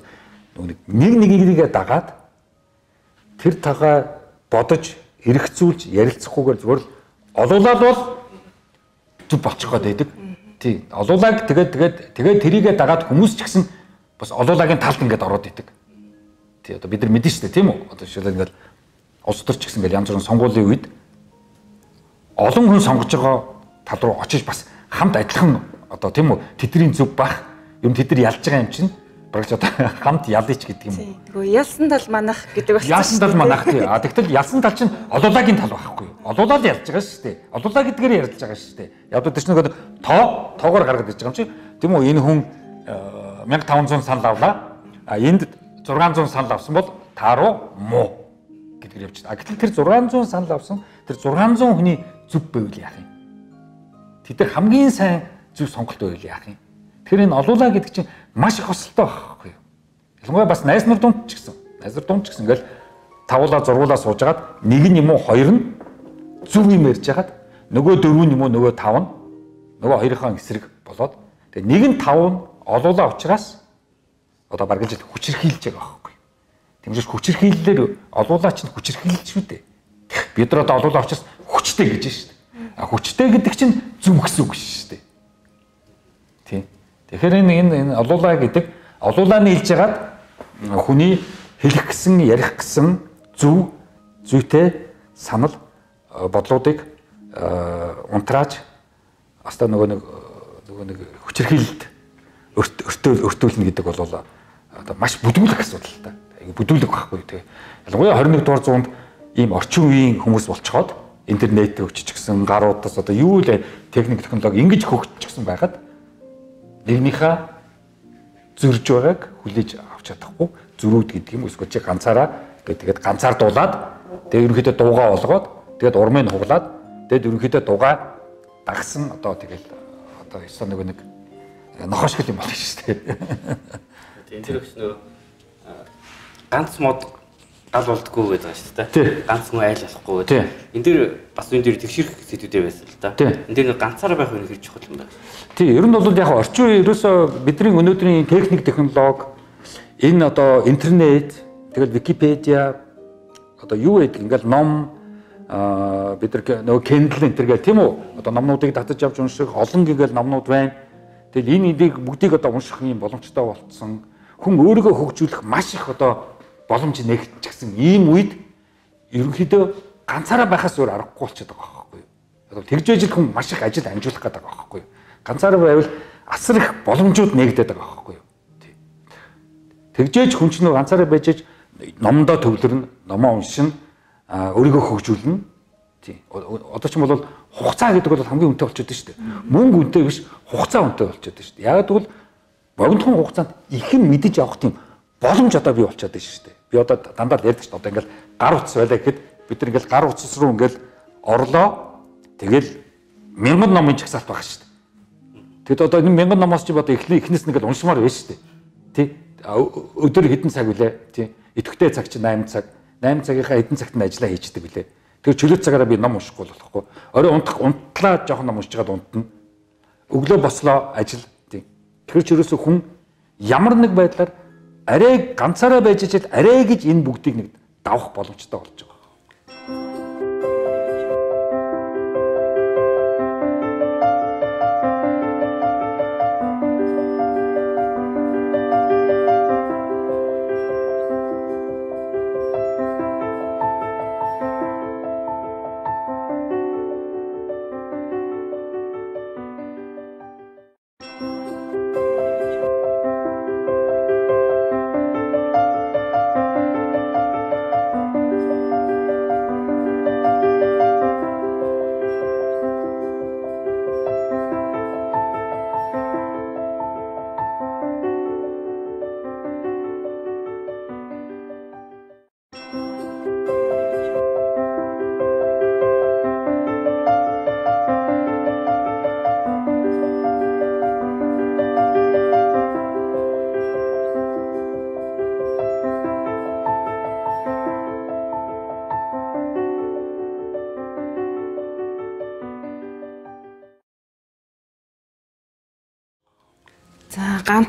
A: нэг нэг нэгнийгээ дагаад тэр тагаа бодож эргэцүүлж ярилцахгүйгээр зүгээр олуулаад бол зүг болчих гээд байдаг. Тий. Олуулаг тэгээд тэгээд тэгээд тэрийгэ дагаад хүмүүс ч гэсэн бас олуулагийн талд ингээд ороод идэг. Тий. Одоо бид нар мэдэн штэ тийм үү? Одоо жишээлбэл ингээд улс төр ч гэсэн ингээд янз бүрийн сонгуулийн үед олон хүн сонгож байгаа тал руу очиж бас хамт адилхан одоо тийм үү тэдний зүг бах юм тэд нар ялж байгаа юм чинь багч одоо хамт ялыч гэдэг юм.
C: Тэгвэл ялсан тал манах гэдэг
A: байна. Ялсан тал манах тий. А тэгтэл ялсан тал чинь олуулагийн тал байхгүй? Олуулаад ялж байгаа шүү дээ. Олуулаа гэдгээр ярьж байгаа шүү дээ. Яг одоо тийм нэг тоо тоогоор гаргаад ирж байгаа юм чи. Тийм үү энэ хүн 1500 э, санал авлаа. А энд 600 санал авсан бол та руу муу гэдгээр байна. А гэтэл тэр 600 санал авсан тэр 600 хүний зүв байвал яах юм? Тэд нар хамгийн сайн зүв сонголт байвал яах юм? Тэгэхээр энэ олуулаа гэдэг чинь маш их хосолтой байхгүй юу? Ялангуяа бас найз нар дунд ч гэсэн. Найз нар дунд ч гэсэн ингээл тавуулаа зургуулаа суужгаад нэг нь юм уу хоёр нь зөв юм ярьж хагаад нөгөө дөрөв нь юм уу нөгөө тав нь нөгөө хоёрынхаа эсрэг болоод тэгээ нэг нь тав нь олуулаа учраас одоо бараг жил хүчрхийлж байгаа байхгүй. Тэмцэж хүчрхийллээр олуулаа чинь хүчрхийлж шүү дээ. Бид нар одоо олуулаа учраас хүчтэй гэж шүү дээ. А хүчтэй гэдэг чинь зөв гэсэн үг шүү дээ. Тийм. Тэгэхээр энэ энэ олуулаа гэдэг олуулааны хэлж хагаад хүний хэлэх гэсэн ярих гэсэн зөв зүйтэй санал э, бодлуудыг э, унтрааж аста нөгөө нэг нөгөө нэг хүчирхийлэлд өртөөл өртөөлнө гэдэг бол одоо маш бүдүүлэг асуудал та. Бүдүүлэг байхгүй тэгээ. Ялангуяа 21 дугаар зуунд ийм орчин үеийн хүмүүс болцоход интернет хөгжчихсэн гаруудаас одоо юу л техник технологи ингэж хөгжчихсэн байхад нэгнийхээ зөрж байгааг хүлээж авч чадахгүй зөрүүд гэдэг юм эсвэл чи ганцаараа тэгээд ганцаардуулаад тэгээд ерөнхийдөө дуугаа олгоод тэгээд урмыг хуглаад тэгээд ерөнхийдөө дуугаа дагсан одоо тэгэл одоо ёсоо нөгөө нэг нохошгол юм болно шүү дээ.
D: Тийм тэр их нөө ганц мод гал болдгоо гэдэг байна шүү дээ. Ганц хүн айл болохгүй гэдэг. Энд дээр бас энэ дээр тэгшэрх сэдвүүдээ байсан л да. Энд дээр ганцаараа байх үнэхээр чухал юм байна.
A: Тий, ер нь бол яг орчин үеийн ерөөсөө бидний өнөөдрийн техник технологи энэ одоо интернет тэгэл Википедиа одоо юу гэдэг ингээл ном аа бид нар нөгөө Kindle энэ төргээл тийм үү одоо номнуудыг татаж авч унших олон ингээл номнууд байна. Тэгэл энэ эдийг бүгдийг одоо унших юм боломжтой болцсон. Хүн өөрийгөө хөгжүүлэх маш их одоо боломж нэгтгэсэн ийм үед ерөнхийдөө ганцаараа байхаас өөр аргагүй болчиход байгаа байхгүй юу. Одоо тэгж ижил хүн маш их ажил амжуулах гэдэг байгаа байхгүй юу. Ганцаараа байвал асар их боломжууд нэгдээд байгаа байхгүй юу. Тэгжээж хүн чинь ганцаараа байж номдоо төвлөрнө, номоо уншина, өөрийгөө хөгжүүлнэ. Тий. Одоо ч юм бол хугацаа гэдэг бол хамгийн үнэтэй болчиход шүү дээ. Мөнгө үнэтэй биш, хугацаа үнэтэй болчиход шүү дээ. Яг тэгвэл богинохон хугацаанд ихэн мэдэж авах тийм боломж одоо бий болчиход байна шүү дээ. Би одоо дандаа л ярьдаг шүү дээ. Одоо ингээл гар утас байлаа гэхэд бид нар ингээл гар утас руу ингээл орлоо. Тэгэл мянган номын чагсаалт баг шүү дээ. Тэгэд одоо энэ мянган номоос чи одоо эхлээ эхнээс нэгээл уншмаар байна шүү дээ. Тий. Өдөр хэдэн цаг вүлээ? Тий. Идэвхтэй цаг чи 8 цаг. 8 цагийнхаа хэдэн цагт нь ажиллаа хийждэг вүлээ. Тэр чөлөө цагаараа би ном уншихгүй болохгүй. Орой унтах унтлаа жоохон ном уншиж чагаад унтна. Өглөө бослоо ажил. Тий. Тэгэхээр ч ерөөсөө хүн ямар нэг байдлаар арай ганцаараа байж чад арай гэж энэ бүгдийг нэг давах боломжтой болж байгаа.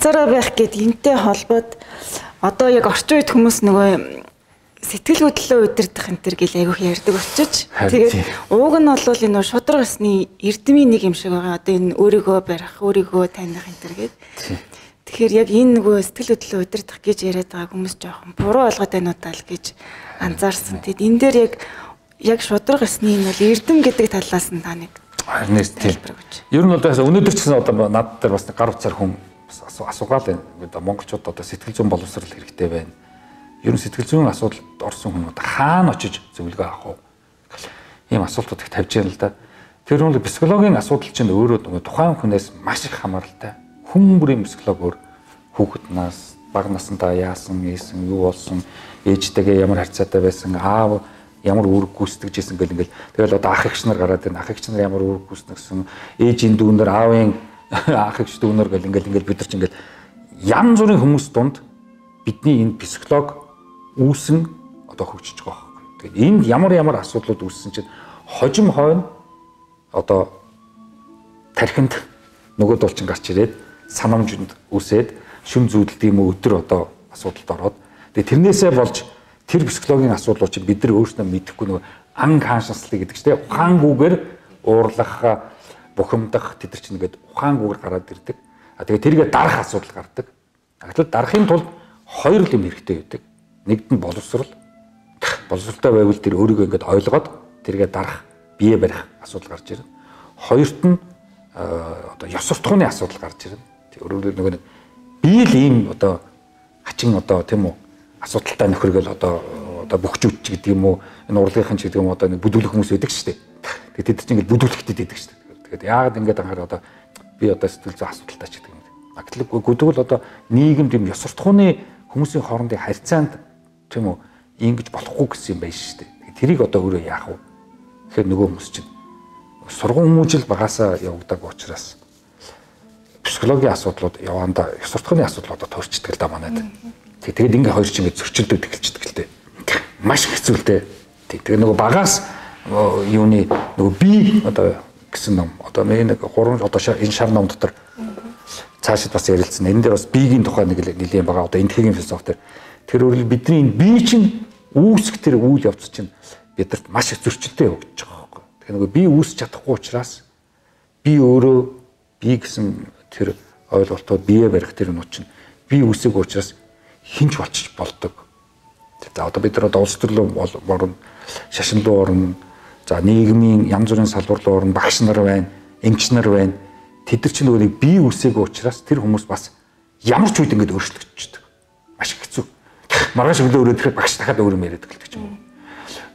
C: Ганцаараа байх гэд энтэй холбоод одоо яг орчин үед хүмүүс нөгөө сэтгэл хөдлөлөө удирдах энэ төр гэл айгүйх ярьдаг очиж. Тэгээд ууг нь бол энэ шудраг усны эрдмийн нэг юм шиг байгаа. Одоо энэ өөрийгөө барих, өөрийгөө таних энэ төр гээд. Тэгэхээр яг энэ нөгөө сэтгэл хөдлөлөө удирдах гэж яриад байгаа хүмүүс жоохон буруу ойлгоод байна удаа л гэж анзаарсан. Тэгэд энэ дээр яг яг шудраг усны энэ бол эрдэм гэдэг талаас нь та нэг
A: Харин тийм. Ер нь одоо өнөөдөр ч гэсэн одоо над дээр бас гар утсаар хүн асуугаал байна. Монголчууд одоо сэтгэл зүйн боловсрал хэрэгтэй байна ер нь сэтгэл зүйн асуудалд орсон хүмүүс хаана очиж зөвлөгөө авах вэ? Ийм асуултууд их тавьж яана л да. Тэр нь психологийн асуудал чинь өөрөө тухайн хүнээс маш их хамааралтай. Хүн бүрийн психолог өөр хүүхэд нас, бага насндаа яасан, ийсэн, юу болсон, ээжтэйгээ ямар харьцаатай байсан, аав ямар үүрэг гүйцэтгэж исэн гэл ингээл тэгэл одоо ах эгч нар гараад байна. Ах эгч нар ямар үүрэг гүйцэтгсэн, ээжийн дүүнэр, аавын ах эгч дүүнэр гэл ингээл ингээл бид нар ч ингээл янз бүрийн хүмүүс дунд бидний энэ психолог үүсэн одоо хөгжиж байгаа байхгүй. Тэгээд энд ямар ямар асуудлууд үүссэн чинь хожим хойно одоо тархинд нөгөө дулчин гарч ирээд санамжинд үсээд шүм зүудэлт юм өдөр одоо асуудалд ороод тэгээд тэрнээсээ болж тэр психологийн асуудлууд чинь бид нар өөрснөө мэдэхгүй нөгөө ан consciously гэдэг чинь ухаангүйгээр уурлах бухимдах тэд нар чинь ингээд ухаангүйгээр гараад ирдэг. А тэгээд тэргээ дарах асуудал гардаг. Гэтэл дарахын тулд хоёр л юм хэрэгтэй байдаг нэгд нь боловсрал боловсралтай байвал тэр өөрийгөө ингээд ойлгоод тэргээ дарах бие барих асуудал гарч ирнэ. Хоёрт нь одоо ёс суртахууны асуудал гарч ирнэ. Өөрөөр нөгөө бие л ийм одоо хачин одоо тийм үү асуудалтай нөхөргөл одоо одоо бөхчүүч гэдэг юм уу энэ урлагийнхан ч гэдэг юм одоо нэг бүдүүлэх хүмүүс байдаг шүү дээ. Тэгээд тэд чинь ингээд бүдүүлэхтэй байдаг шүү дээ. Тэгээд яагаад ингээд анхаар одоо би одоо сэтгэл зүйн асуудалтай ч гэдэг юм. Агтлаг гүдгэл одоо нийгэмд юм ёс суртахууны хүмүүсийн хоорондын харьцаанд тийм үү ингэж болохгүй гэсэн юм байна шүү дээ. Тэрийг одоо өөрөө яах вэ? Тэгэхээр нөгөө хүмүүс чинь сургууль хүмүүжил багасаа явагдаг учраас психологийн асуудлууд явандаа ёс суртахууны асуудал одоо төрчдөг л да манайд. Тэгээд ингээ хоёр чинь ингэ зөрчилдөд эхэлчихдэг л дээ. Маш хэцүү л дээ. Тэгээд нөгөө багаас юуны нөгөө би одоо гэсэн ном одоо нэг гурван одоо энэ шар ном дотор цаашид бас ярилцсан. Энэ дээр бас биегийн тухай нэг нэлийн байгаа. Одоо энтхийн философи дээр Тэр өөрөлд бидний энэ бие чинь үүсэх тэр үйл явц чинь бидэрт маш их зөрчилтэй өгч байгаа байхгүй. Тэгэхээр нөгөө би үүсч чадахгүй учраас би өөрөө би гэсэн тэр ойлголтоо бие барих тэр нут чинь би үүсэх учраас хинч болчих болдог. За одоо бид нар одоо улс төрлөө орно, шашинлуу орно, за нийгмийн янз бүрийн салбар руу орно, багш нар байна, эмч нар байна. Тэд нар чинь нөгөө би үүсээгүй учраас тэр хүмүүс бас ямар ч үед ингэж өөрчлөгдчихдөг. Маш хэцүү маргааш өглөө өрөөд ирэхэд багш дахиад өөр юм яриад эхэлдэг юм.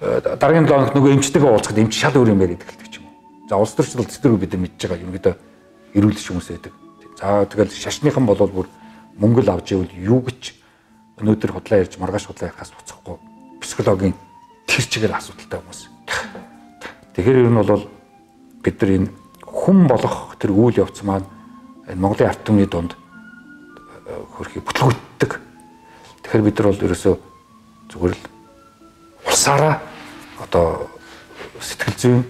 A: Э, дараагийн 7 хоног нөгөө эмчтэйгээ уулзахад эмч шал өөр юм яриад эхэлдэг юм. За улс төрчл цэцэрэг бид нар мэдж байгаа юм гэдэг эрүүлж хүмүүс байдаг. За тэгэл шашныхан болвол бүр мөнгө л авч ивэл юу гэж өнөөдөр худлаа ярьж маргааш худлаа ярихаас буцахгүй психологийн тэр чигээр асуудалтай хүмүүс. Тэгэхээр ер нь бол бид нар энэ хүн болох тэр үйл явц маань энэ Монголын ард түмний дунд э, хөрхий бүтлгүйтдэг Тэгэхээр бид нар бол ерөөсөө зүгээр л улсаараа одоо сэтгэл зүйн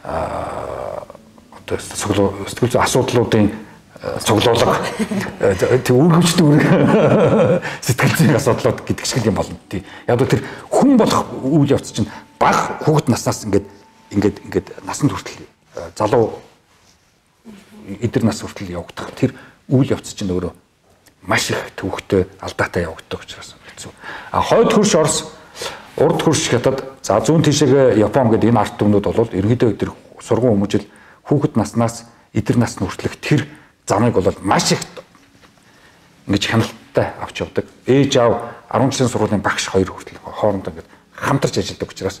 A: аа одоо сэтгэл зүйн асуудлуудын цуглуулга тэг үргэлжлэн үрг сэтгэл зүйн асуудлууд гэдэг шиг юм болно тий. Яг л тэр хүн болох үйл явц чинь баг хүүхэд наснаас ингээд ингээд ингээд насанд хүртэл залуу эдэр нас хүртэл явагдах тэр үйл явц чинь өөрөө маш их төвхтэй алдаатай явагддаг учраас хэцүү. А хойд хөрш Орос, урд хөрш хятад, за зүүн тишээ Япон гэдэг энэ арт түмнүүд бол ерөнхийдөө тэр сургууль хүмүүжил хүүхэд наснаас эдэр насны хүртэлх тэр замыг бол маш их ингэж хяналттай авч явдаг. Ээж аав 10 жилийн сургуулийн багш хоёр хүртэл хоорондоо ингэж хамтарч ажилладаг учраас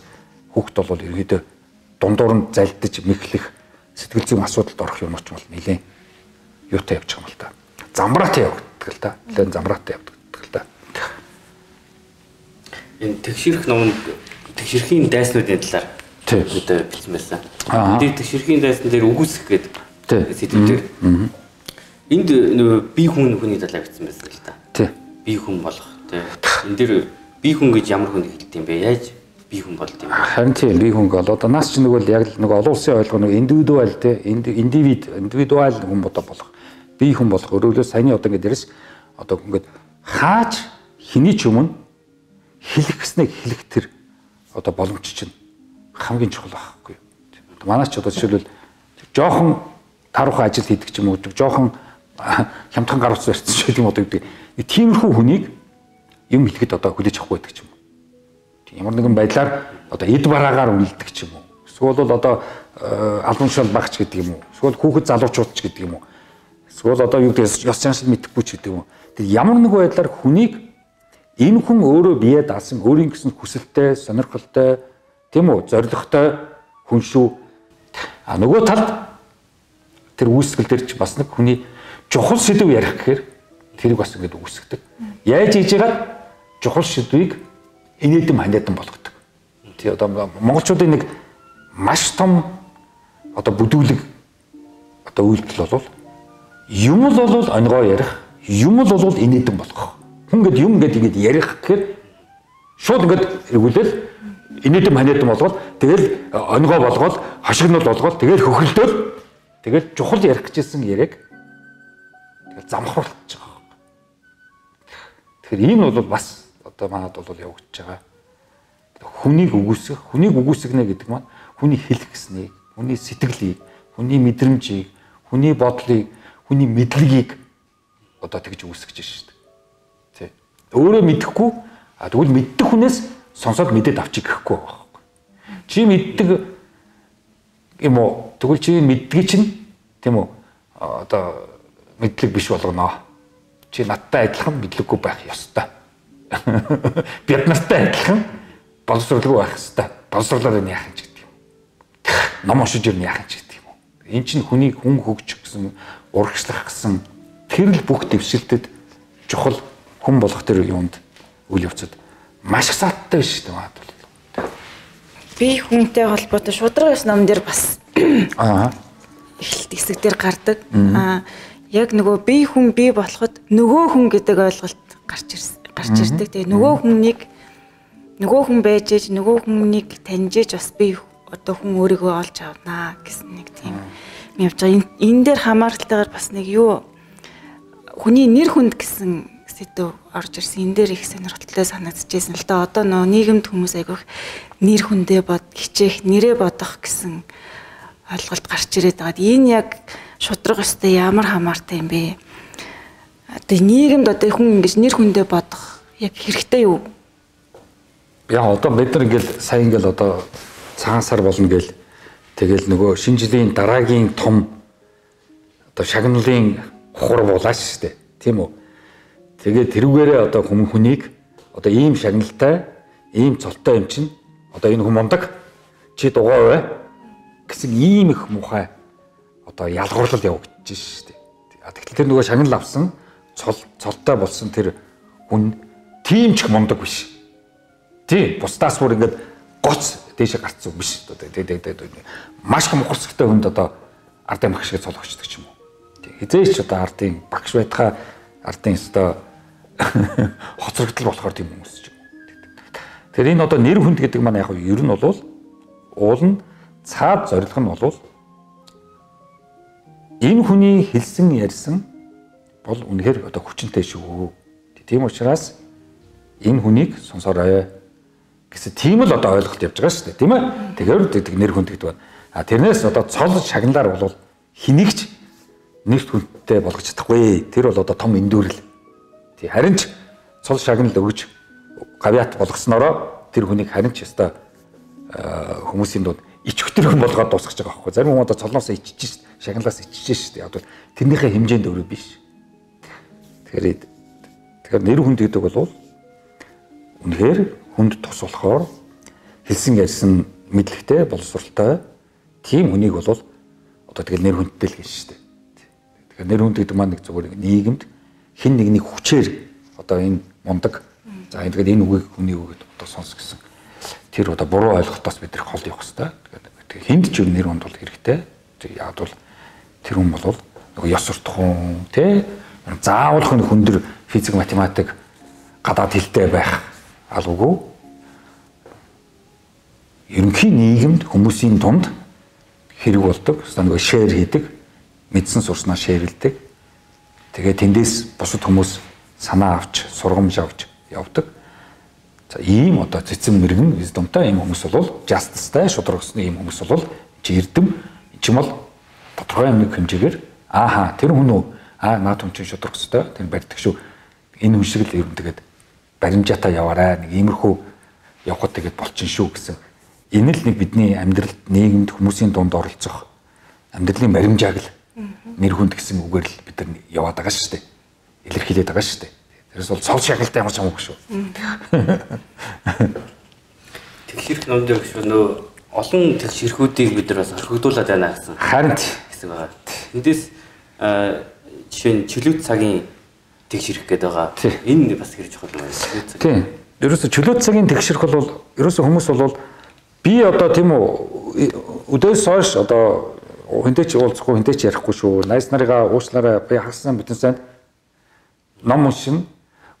A: хүүхэд бол ерөнхийдөө дундуур нь залдиж мэхлэх сэтгэл зүйн асуудалд орох юм ч бол нэлээд юутай явж байгаа юм л та. Замраатай явдаг л да. Нэлээд замраатай явдаг л да.
D: Энэ тэгшэрх номонд тэгшэрхийн дайснуудын талаар одоо бичсэн байсан. Тэгээд тэгшэрхийн дайсан дээр үгүйсэх гэдэг сэдвээр энд би хүн хүний талаар бичсэн байсан л да. Би хүн болох тий. Энд дээр би хүн гэж ямар хүн хэлдэг юм бэ? Яаж би хүн болд юм?
A: Харин тийм би хүн бол одоо нас чинь нөгөө яг нөгөө олон улсын ойлгоо нөгөө индивидуал тий индивид индивидуал хүн бодо болох бие хүн болох өөрөөр саяны одоо ингээд дээрс одоо ингээд хааж хэний ч өмнө хэлэх гэснээр хэлэх тэр одоо боломж чинь хамгийн чухал байхгүй юу. Манай ч одоо жишээлбэл жоохон таруухан ажил хийдэг ч юм уу жоохон хямдхан гар утас барьсан ч гэдэг юм одоо гэдэг. Тиймэрхүү хүнийг юм хэлэхэд одоо хүлээж авахгүй байдаг ч юм. Ямар нэгэн байдлаар одоо эд бараагаар үнэлдэг ч юм уу. Эсвэл бол одоо албан тушаал багч гэдэг юм уу. Эсвэл хүүхэд залуучууд ч гэдэг юм уу. Эсвэл одоо юу гэдэг ёс заншил мэдэхгүй ч гэдэг юм уу. Тэр ямар нэг байдлаар хүнийг энэ хүн өөрөө бие даасан өөрийн гэсэн хүсэлтэй, сонирхолтой, тийм үү, зоригтой хүн шүү. А нөгөө талд тэр үүсгэл дээр ч бас нэг хүний чухал сэдв ярих гэхээр тэрийг бас ингэж үүсгдэг. Яаж хийж яагаад чухал сэдвийг инээдэм ханиадан болгодог. Тий одоо монголчуудын нэг маш том одоо бүдүүлэг одоо үйлдэл бол юм л бол онгоо ярих, юм л бол инээдэн болгох. Хүн гээд юм гээд ингэж ярих гэхээр шууд ингэж эргүүлэл инээдэм ханиадан болгоод тэгэл онгоо болгоод хашигнууд болгоод тэгэл хөхөлдөөл тэгэл чухал ярих гэжсэн яриаг тэгэл замхруулж байгаа. Тэгэхээр энэ бол бас одоо манад бол явагдаж байгаа. Хүнийг үгүйсгэх, хүнийг үгүйсгэнэ гэдэг маань хүний хэлэх гэснийг, хүний сэтгэлийг, хүний мэдрэмжийг, хүний бодлыг, хүний мэдлэгийг одоо тэгж үгүйсгэж шүү дээ өөрөө мэдэхгүй а тэгвэл мэддэг хүнээс сонсоод мэдээд авчиг гэхгүй байхгүй. Чи мэддэг юм уу? Тэгвэл чи мэддгийг чинь тийм үү? Одоо мэдлэг биш болгоно. Чи надтай адилхан мэдлэггүй байх ёстой. Бид нартай адилхан боловсролгүй байх ёстой. Боловсруулаад энэ яах ч гэдэг юм. Ном уншиж ирнэ яах ч гэдэг юм. Эн чинь хүний хүн хөгжих гэсэн урагшлах гэсэн тэр л бүх дэвшилтэд чухал хүн болох тэр юунд үйл явцад маш их сааттай биш дээ магадгүй.
C: Би хүнтэй холбоотой шударгаас ном дээр бас аа эхлэлт хэсэг дээр гардаг. Аа яг нөгөө би хүн би болоход нөгөө хүн гэдэг ойлголт гарч ирсэн гарч ирдэг. Тэгээ нөгөө хүнийг нөгөө хүн байж ээж нөгөө хүнийг таньж ээж бас би одоо хүн өөрийгөө олж авнаа гэсэн нэг тийм юм явж байгаа. Энэ дээр хамааралтайгаар бас нэг юу хүний нэр хүнд гэсэн сэдв орж ирсэн. Энэ дээр их сонирхолтой санагдчихсэн л да. Одоо нөө нийгэмд хүмүүс айгүйх нэр хүндээ бод хичээх, нэрээ бодох гэсэн ойлголт гарч ирээд байгаа. Энэ яг шудраг өстэй ямар хамаартай юм бэ? Одоо нийгэмд одоо хүн ингэж нэр хүндээ бодох яг хэрэгтэй юу?
A: Яа одоо бид нар ингээл сайн ингээл одоо цагаан сар болно гээл тэгэл нөгөө шинэ жилийн дараагийн том одоо шагналын хурал булаач штэ тийм үү Тэгээд тэрүүгээрээ одоо хүм хүнийг одоо ийм шагналтай, ийм цолтой юм чинь одоо энэ хүм ундаг чи дугаа бай гэсэн ийм их мухай одоо ялгуурлал явагдаж шүү дээ. Тэгэхээр тэр нөгөө шагнал авсан цол цолтой болсон тэр хүн тийм ч мундаг биш. Тий, бусдаас бүр ингээд гоц дээшээ гарцсан биш. Тэгээд маш их мухарцтай хүнд одоо ардын багш шиг цологчдаг ч юм уу. Хизээч одоо ардын багш байтхаа ардын өстой хоцрогдол болохоор тийм хүмүүс ч юм. Тэр энэ одоо нэр хүнд гэдэг маань яг ер нь бол уул нь цаад зориг нь бол энэ хүний хэлсэн ярьсан бол үнэхээр одоо хүчнтэй шүү. Тийм учраас энэ хүнийг сонсорой гэсэн тийм л одоо ойлголт явж байгаа шүү дээ. Тийм ээ. Тэгэхээр гэдэг нэр хүнд гэдэг байна. А тэрнээс одоо цол шагналаар бол хэнийгч нэрт хүнтэй болгож чадахгүй. Тэр бол одоо том эндүүрэл Тий харин ч цул шагнал өгж гавьяат болгоснороо тэр хүнийг харин ч яста хүмүүсийн дунд ичвтер хүн болгоод дуусгаж байгаа байхгүй. Зарим хүн одоо цолноосоо иччихэж шагналаас иччихэж шүү дээ. Одоо тэрнийхээ хэмжээнд өөрөө биш. Тэгэхээр тэгэхээр нэр хүнд гэдэг бол үнэхээр хүнд тус болохоор хэлсэн ярьсан мэдлэгтэй боловсралтай тийм хүнийг бол одоо тэгэл нэр хүндтэй л гэж дээ. Тэгэхээр нэр хүнд гэдэг маань нэг зүгээр нийгэмд хин нэгний хүчээр одоо энэ мундаг за тэгээд энэ үгийг хүний үгээд одоо сонс гэсэн тэр одоо буруу ойлголтоос бид нар хол явах хэрэгтэй. Тэгээд хинд ч нэр хүнд бол хэрэгтэй. Яг бол тэр хүн бол нөгөө ёс суртахуун тий заавал хүн хүндэр физик математик гадаад хэлтэй байх алгүй. Ерөнхий нийгэмд хүмүүсийн тунд хэрэг болдог. Нөгөө шеэр хийдэг, мэдсэн сурснаа шеэрлдэг Тэгээ тэндээс бусад хүмүүс санаа авч, сургамж авч явдаг. За ийм одоо цэцэн мэрэгэн wisdomтай ийм хүмүүс бол justiceтай шударгасны ийм хүмүүс бол жирдэм чим бол тодорхой нэг хэмжээгээр ааха тэр хүн үү аа наад хүн чинь шударгастай тэр барьдаг шүү. Энэ хүн шиг л ер нь тэгээд баримжаатаа яваарай нэг иймэрхүү явхад тэгээд болчин шүү гэсэн. Энэ л нэг бидний амьдралд нийгэмд хүмүүсийн дунд оролцох амьдралын баримжааг л нэр хүнд гэсэн үгээр л бид нар яваад байгаа шүү дээ. Илэрхийлээд байгаа шүү дээ. Тэрээс бол цол шагалтай ямар ч амгүй шүү.
D: Тэглэрх номд яг шүү нөө олон тэгшэрхүүдийг бид нар бас орхигдуулаад байна гэсэн.
A: Харин
D: гэсэн байгаа. Эндээс жишээ нь чөлөөт цагийн тэгшэрх гэдэг байгаа. Энэ бас хэрэг чухал байна. Чөлөөт цаг.
A: Тийм. Ерөөсө чөлөөт цагийн тэгшэрх бол ерөөсө хүмүүс бол би одоо тийм үү өдөөс хойш одоо хинтэй ч уулзахгүй хинтэй ч ярихгүй шүү. Найз нарыгаа уучлаарай би хагасан бүтэн сайн ном уншин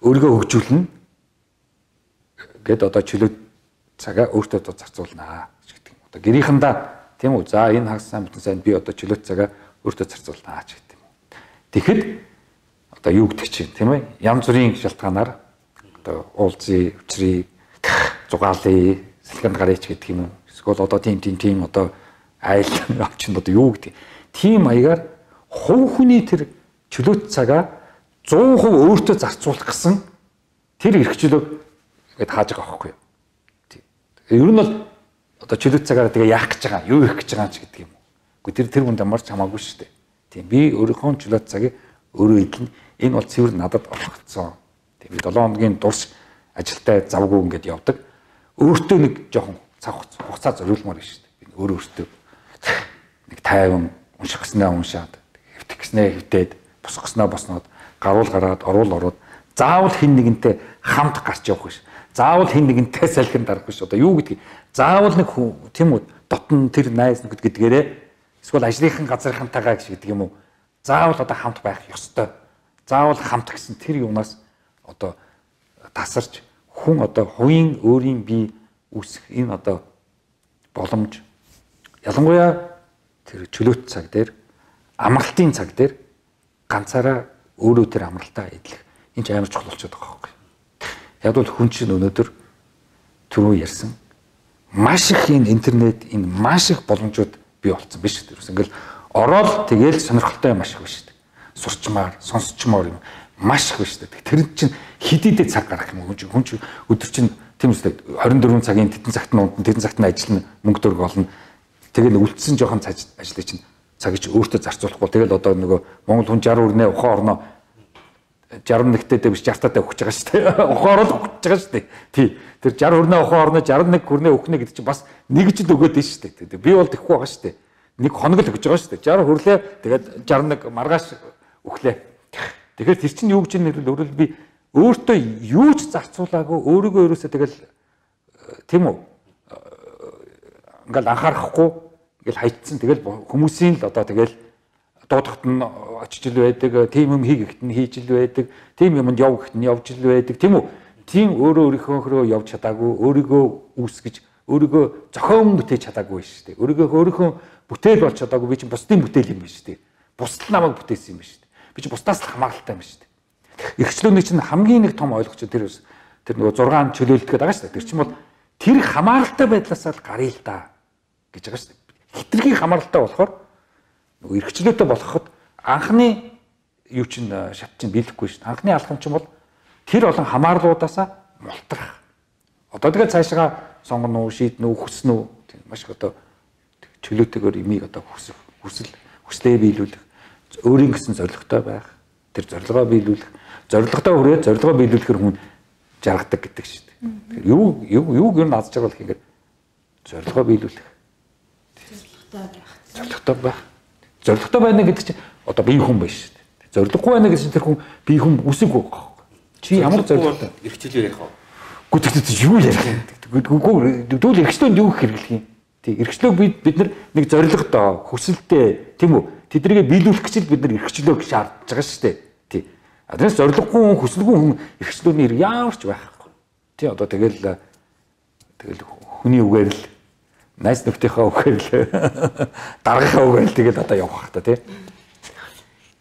A: өөрийгөө хөгжүүлнэ гэд одоо чөлөөт цагаа өөртөө одоо зарцуулнаа гэдэг юм. Одоо гэрийнхэндээ тийм үү. За энэ хагасан бүтэн сайн би одоо чөлөөт цагаа өөртөө зарцуулнаа ч гэдэг юм. Тэгэхэд одоо юу гэдэг чинь тийм ээ? Янз бүрийн шалтгаанаар одоо уулзъя, учрыг зугаалъя, салхинд гарыч гэдэг юм уу? Эсвэл одоо тийм тийм тийм одоо айл авчин одоо юу гэдэг. Тийм маягаар хувь хүний тэр чөлөөт цагаа 100% өөртөө зарцуулах гэсэн тэр эрхчлөөг гээд хааж байгаа байхгүй юу. Ер нь бол одоо чөлөөт цагаараа тэгээ яах гэж байгаа, юу хийх гэж байгаа ч гэдэг юм. Гэхдээ тэр тэр хүнд амарч хамаагүй шүү дээ. Тийм би өөрийнхөө чөлөөт цагийг өөрөө идэх энэ бол цэвэр надад олгогдсон. Тийм би 7 хоногийн дурс ажилдаа завгүй ингээд явдаг. Өөртөө нэг жоохон цаг хугацаа зориулмаар шүү дээ. Би өөрөө өөртөө нэг тайван унших гэснээ уншаад хэвтэх гэснээ хэвтээд босох гэснээ босноод гаруул гараад оруул ороод заавал хин нэгэнтэй хамт гарч явах биш. Заавал хин нэгэнтэй салхин дарах биш. Одоо юу гэдгийг заавал нэг тийм үү дотн тэр найз нөхөд гэдгээрээ эсвэл ажлынхан газрынхантайгаа гэж гэдэг юм уу. Заавал одоо хамт байх ёстой. Заавал хамт гэсэн тэр юунаас одоо тасарч хүн одоо хувийн өөрийн бие үүсэх энэ одоо боломж ялангуяа тэр чөлөөт цаг дээр амралтын цаг дээр ганцаараа өөрөө тэр амралтаа эдлэх энэ ч амар чухал болчиход байгаа байхгүй. Яг бол хүн чинь өнөөдөр түрүү ярьсан маш их энэ интернет энэ маш их боломжууд бий болсон биш үү? Ингээл ороод тэгэл сонирхолтой маш их биш үү? Сурчмаар, сонсчмоор юм маш их биш үү? Тэр чинь хидийдээ цаг гарах юм хүн чинь хүн чинь өдөр чинь тийм үстэй 24 цагийн тетэн цагт нь унтан тетэн цагт нь ажиллана мөнгө төгрөг олно Тэгэл үлдсэн жоохон ажлыг чинь цагийг чи өөртөө зарцуулахгүй. Тэгэл одоо нөгөө Монгол хүн 60 өрнөө ухаан орноо 61-тэй дэвш 60-таатай өгч байгаа шүү дээ. Ухаан ороод өгч байгаа шүү дээ. Тий. Тэр 60 өрнөө ухаан орноо 61 хүрнээ өгнө гэдэг чинь бас нэг жил өгөөд дээ шүү дээ. Би бол тэхгүй байгаа шүү дээ. Нэг хоног л өгч байгаа шүү дээ. 60 хүрлээ. Тэгээд 61 маргааш өглөө. Тэгэхээр тэр чинь юу гэж нэрвэл өөрөлд би өөртөө юу ч зарцуулаагүй өөрийгөө ерөөсөө тэгэл тийм үү ингээл анхаарахгүй ингээл хайцсан тэгэл хүмүүсийн л одоо тэгэл дуудахт нь очиж ил байдаг тийм юм хийгэгт нь хийж ил байдаг тийм юмд яв гэхт нь явж ил байдаг. Тийм үү? Тийм өөрөө өөрийнхөө хөрөө явж чадаагүй өөрийгөө үүсгэж өөрийгөө зохион бүтээж чадаагүй шүү дээ. Өөрийгөө өөрийнхөө бүтээл болж чадаагүй. Би чинь бусдын бүтээл юм биш шүү дээ. Бусдад намайг бүтээсэн юм биш шүү дээ. Би чинь бусдаас л хамааралтай юм шүү дээ. Эрхчлөөний чинь хамгийн нэг том ойлгоч тэр тэр нөгөө 6 чөлөөлөлт гэдэг байгаа шүү дээ. Тэр чинь бол тэр хамааралтай байдлаасаа л гарыг л да гэж байгаа шүү дээ. Хитрхийн хамааралтай болохоор нөгөө эргчлөөтэй болоход анхны юу чин шат чин биелэхгүй дээ. Анхны алхам чинь бол тэр олон хамаарлуудаасаа мултрах. Одоо тэгээ цаашгаа сонгоно уу, шийднэ үү, хүснэ үү? Тийм маш их одоо чөлөөтэйгээр имийг одоо хүсэх, хүсэл, хүслээ биелүүлэх, өөрийн гэсэн зорилготой байх, тэр зорилгоо биелүүлэх, зорилготой хүрээд зорилгоо биелүүлэхээр хүн жаргадаг гэдэг шүү дээ. Тэгэхээр юу юу юу наадж байгаа бол хийгээд зорилгоо биелүүлэх зоригтой байх. Зоригтой байна гэдэг чинь одоо бие хүн байна шүү дээ. Зориггүй байна гэсэн тэр хүн бие хүн үсэггүй байхгүй. Чи ямар зоригтой?
D: Ирхчлээ ярих уу?
A: Гүтгэж юу ярих юм? Үгүй дүүл эргчлөөнд юу хэрэглэх юм? Тий, эргчлөөг бид бид нар нэг зоригтой, хүсэлтэй, тийм үү? Тэдрийгэ биелүүлэх гэж бид нар эргчлөөг шаардж байгаа шүү дээ. Тий. Адраас зориггүй хүн, хүсэлгүй хүн эргчлөөний хэрэг ямар ч байхгүй. Тий, одоо тэгэл тэгэл хүний үгээр л найз нөхдийнхөө үгээр л дараагийнхаа үгээр л тэгээд одоо явах та тий.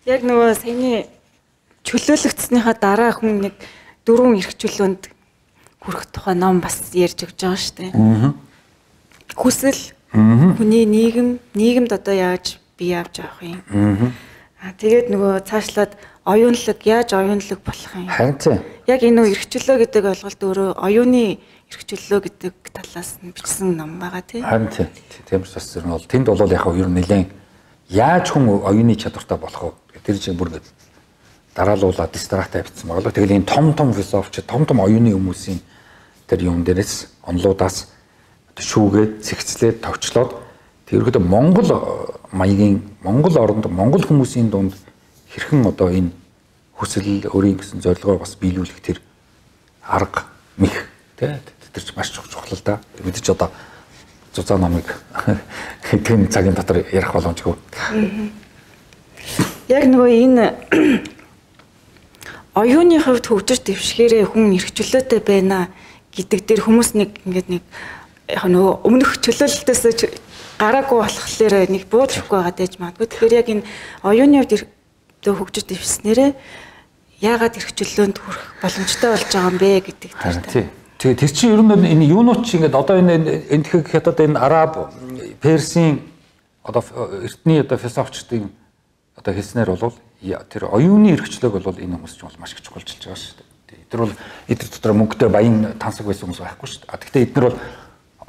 C: Яг нөгөө саяны чөлөөлөгдснийхаа дараа хүн нэг дөрвөн эрх чөлөөнд хүрэх тухай ном бас ярьж өгч байгаа шүү дээ. Хүсэл хүний нийгэм нийгэмд одоо яаж бие авч явах юм. Аа тэгээд нөгөө цаашлаад оюунлаг яаж оюунлаг болох юм.
A: Харин тийм.
C: Яг энэ нөө эрхчлөө гэдэг ойлголт өөрөө оюуны эрхчлөө гэдэг талаас нь бичсэн ном байгаа тийм.
A: Харин тийм. Тийм ч бас зөв нь бол тэнд бол яг ер нь нэлээд яаж хүн оюуны чадвартай болох вэ? Тэр чинь бүр ингээд дараалуулаад дистракт авчихсан байгаа л. Тэгэл энэ том том философч, том том оюуны хүмүүсийн тэр юм дээрээс онлуудаас шүүгээд, цэгцлээд, товчлоод тэрхүү Монгол э, маягийн Монгол оронд Монгол хүмүүсийн дунд хэрхэн одоо энэ хүсэл өөрийн гэсэн зорилгоо бас биелүүлэх тэр арга мэх тий тэр ч маш чухал л да. Мэдээж одоо зузаан номыг тэм цагийн дотор ярих боломжгүй.
C: Яг нөгөө энэ оюуны хувьд хөгжиж дэвшгээрээ хүн эрхчлөөтэй байна гэдэг дээр хүмүүс нэг ингээд нэг яг нөгөө өмнөх чөлөөлөлтөөс гараагүй болохоор нэг бууж өгөхгүй байгаа дэж магадгүй. Тэгэхээр яг энэ оюуны хувьд хөгжиж дэвснээрээ яагаад эрхчлөөнд хүрэх боломжтой болж байгаа юм бэ гэдэг
A: Харин тий. Тэгээ тэр чинь ер нь энэ юунууд чи ингээд одоо энэ энэ тхэг хятад энэ араб персийн одоо эртний одоо философчдын одоо хэлснээр бол тэр оюуны эрхчлөөг бол энэ хүмүүс чинь бол маш их чухалчилж байгаа шүү дээ. Эдгээр бол эдгээр дотор мөнгөтэй баян тансаг байсан хүмүүс байхгүй шүү дээ. Гэхдээ эдгээр бол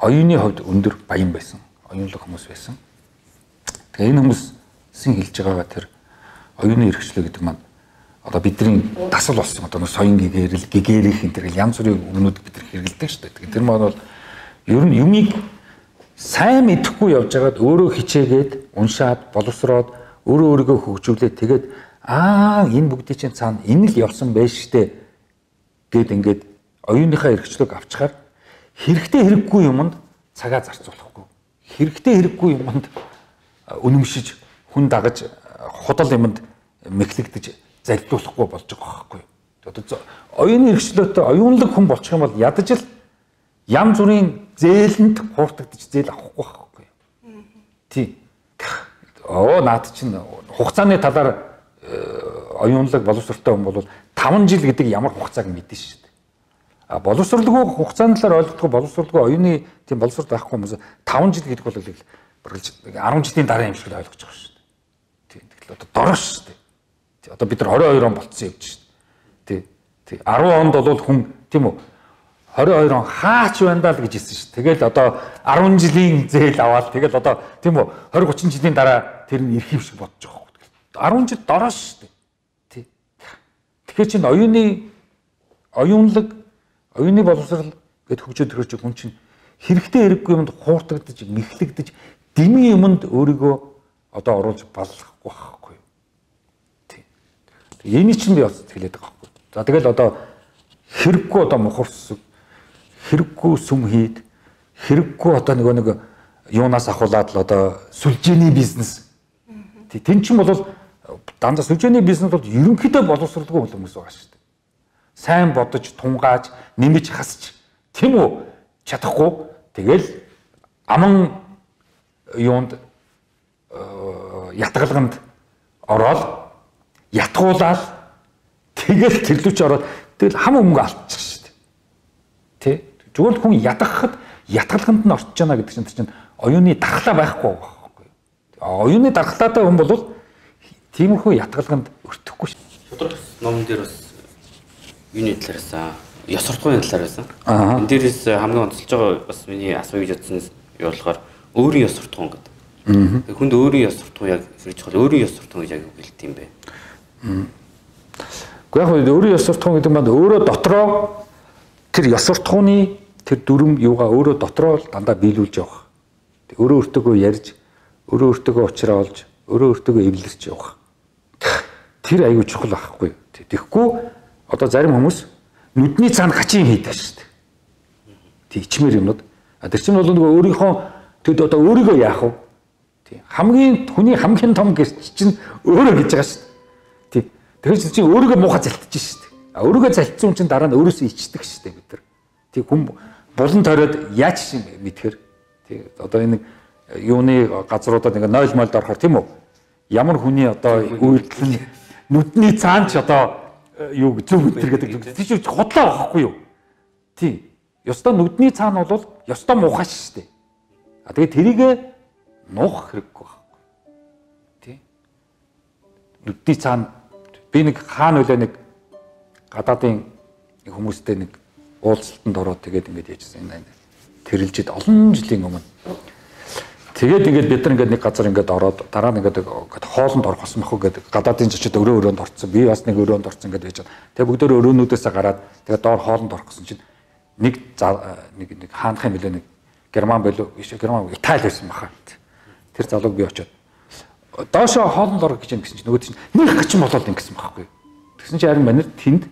A: оюуны хувьд өндөр баян байсан. Оюунлог хүмүүс байсан. Тэгээ энэ хүмүүсийн хэлж байгаагаа тэр оюуны эрхчлөө гэдэг маань одоо бидний дасал болсон одоо соён гэгэрэл гэгэрэх энэ төр янз бүрийн өмнөд бид хэрэгэлдэг шүү дээ. Тэр маань бол ер нь юмыг сайн мэдэхгүй явж байгаад өөрөө хичээгээд уншаад боловсроод өөрөө өөрийгөө хөгжүүлээд тэгээд аа энэ бүгдийн чинь цаана энэ л явсан байж штэ гэд ингээд оюуныхаа эрхчлөөг авчгаар хэрэгтэй хэрэггүй юмд цагаа зарцуулахгүй хэрэгтэй хэрэггүй юмд үнэмшиж хүн дагаж худал юмд мэхлэгдэж залдуулахгүй болж байгаа байхгүй. Одоо оюуны эрхчлөөтэй оюунлаг хүн болчих юм бол ядаж л янз бүрийн зээлэнд хууртагдаж зээл авахгүй байхгүй. Тий. Оо наад чинь хугацааны талаар э, оюунлаг боловсролтой хүн бол 5 жил гэдэг ямар хугацааг мэднэ шүү дээ. А боловсролгүй хугацааны талаар ойлгохгүй боловсролгүй оюуны тийм боловсрол байхгүй хүмүүс 5 жил гэдэг бол барилж 10 жилийн дараа юм шиг ойлгож байгаа шүү дээ. Тийм. Тэгэхээр одоо дорош шүү дээ одоо бид нар 22 он болцсон явж шин. Тий. Тий. 10 онд бол хүн тийм үү 22 он хаач байна даа л гэж хэлсэн шүү. Тэгэл одоо 10 жилийн зээл аваад тэгэл одоо тийм үү 20 30 жилийн дараа тэр нь ирэх юм шиг бодож байгаа хөө. 10 жил дороо шүү дээ. Тий. Тэгэхээр чинь оюуны оюунлаг оюуны боловсрал гэд хөгжөөд төрөж хүн чинь хэрэгтэй хэрэггүй юмд хууртагдаж, мэхлэгдэж, дэмий юмд өөрийгөө одоо оруулж баллахгүй байхгүй. Энийг чинь би бас хэлээд байгаа байхгүй. За тэгэл одоо хэрэггүй одоо мухарс хэрэггүй сүм хийд хэрэггүй одоо нөгөө нэг юунаас ахуулаад л одоо сүлжээний бизнес. Тэн чинь бол дандаа сүлжээний бизнес бол ерөнхийдөө боловсралгүй хүмүүс байгаа шүү дээ. Сайн бодож, тунгааж, нэмж хасч тийм үү чадахгүй тэгэл аман юунд ятгалганд ороод ятгуулаад тэгэл тэрлүүч ороод тэгэл хам өмгөө алдчих шүү дээ. Тэ? Зүгээр л хүн ядахад ятгалганд нь орчиж байна гэдэг чинь чинь оюуны дархлаа байхгүй байхгүй. Оюуны дархлаатай хүн бол тиймэрхүү ятгалганд өртөхгүй шүү.
D: Шудраг номон дээр бас юуны талаараас ёс суртахууны талаар байсан. Энд дээрээс хамгийн онцлж байгаа бас миний асууя гэж бодсон болохоор өөрийн ёс суртахуун гэдэг. Хүнд өөрийн ёс суртахуун яг хэрэг чухал өөрийн ёс суртахуун гэж яг юу гэлт юм бэ?
A: Гэхдээ яг өөрийн ёс суртахуун гэдэг нь өөрөө дотроо тэр ёс суртахууны тэр дүрм юугаа өөрөө дотроо л дандаа биелүүлж явах. Өөрөө өөртөөгөө ярьж, өөрөө өөртөөгөө уучраа олж, өөрөө өөртөөгөө эвлэрч явах. Тэр аюу чухал байхгүй. Тэгэхгүй одоо зарим хүмүүс нүдний цаана хачин хийдэг шүү дээ. Тэг ичмэр юмнууд. А тэр чинь бол нөгөө өөрийнхөө тэд одоо өөрийгөө яах вэ? Хамгийн хүний хамгийн том гэрч чинь өөрөө гэж байгаа шүү дээ. Тэгэхээр чи өөрийгөө муухай залтж шүү дээ. А өөрийгөө залтсан чинь дараа нь өөрөөсөө ичдэг шүү дээ бид нар. Тэг хүн булан ториод яаж шин мэдхэр. Тэг одоо энэ юуны газруудад ингээ 0 молд орохоор тийм үү? Ямар хүний одоо үйлдэл нь нүдний цаан ч одоо э, юу зөв өдр гэдэг тийч хотлоо байхгүй юу? Тийм. Ёстой нүдний цаана бол ёстой муухай шүү дээ. А тэгээ тэрийг нуух хэрэггүй байхгүй. Тий. Нүдний цаана би нэг хаана үлээ нэг гадаадын хүмүүстэй нэг уулзалтанд ороод тэгээд ингэж яжсан энэ тэрэлжид олон жилийн өмнө Тэгээд ингээд бид нар ингээд нэг газар ингээд ороод дараа нь ингээд хоолнд орох болсон баху гэдэг гадаадын зочид өрөө өрөөнд орцсон. Би бас нэг өрөөнд орцсон байж байгаа. Тэгээд бүгдөө өрөөнүүдээсээ гараад тэгээд доор хоолнд орох гэсэн чинь нэг нэг нэг хаанах юм бэлээ нэг герман болов биш герман итали байсан баха. Тэр залууг би очоод доошоо хоолнд орох гэж юм гэсэн чинь нөгөө чинь нэг гачин болоод ингэсэн байхгүй. Тэгсэн чинь харин манер тэнд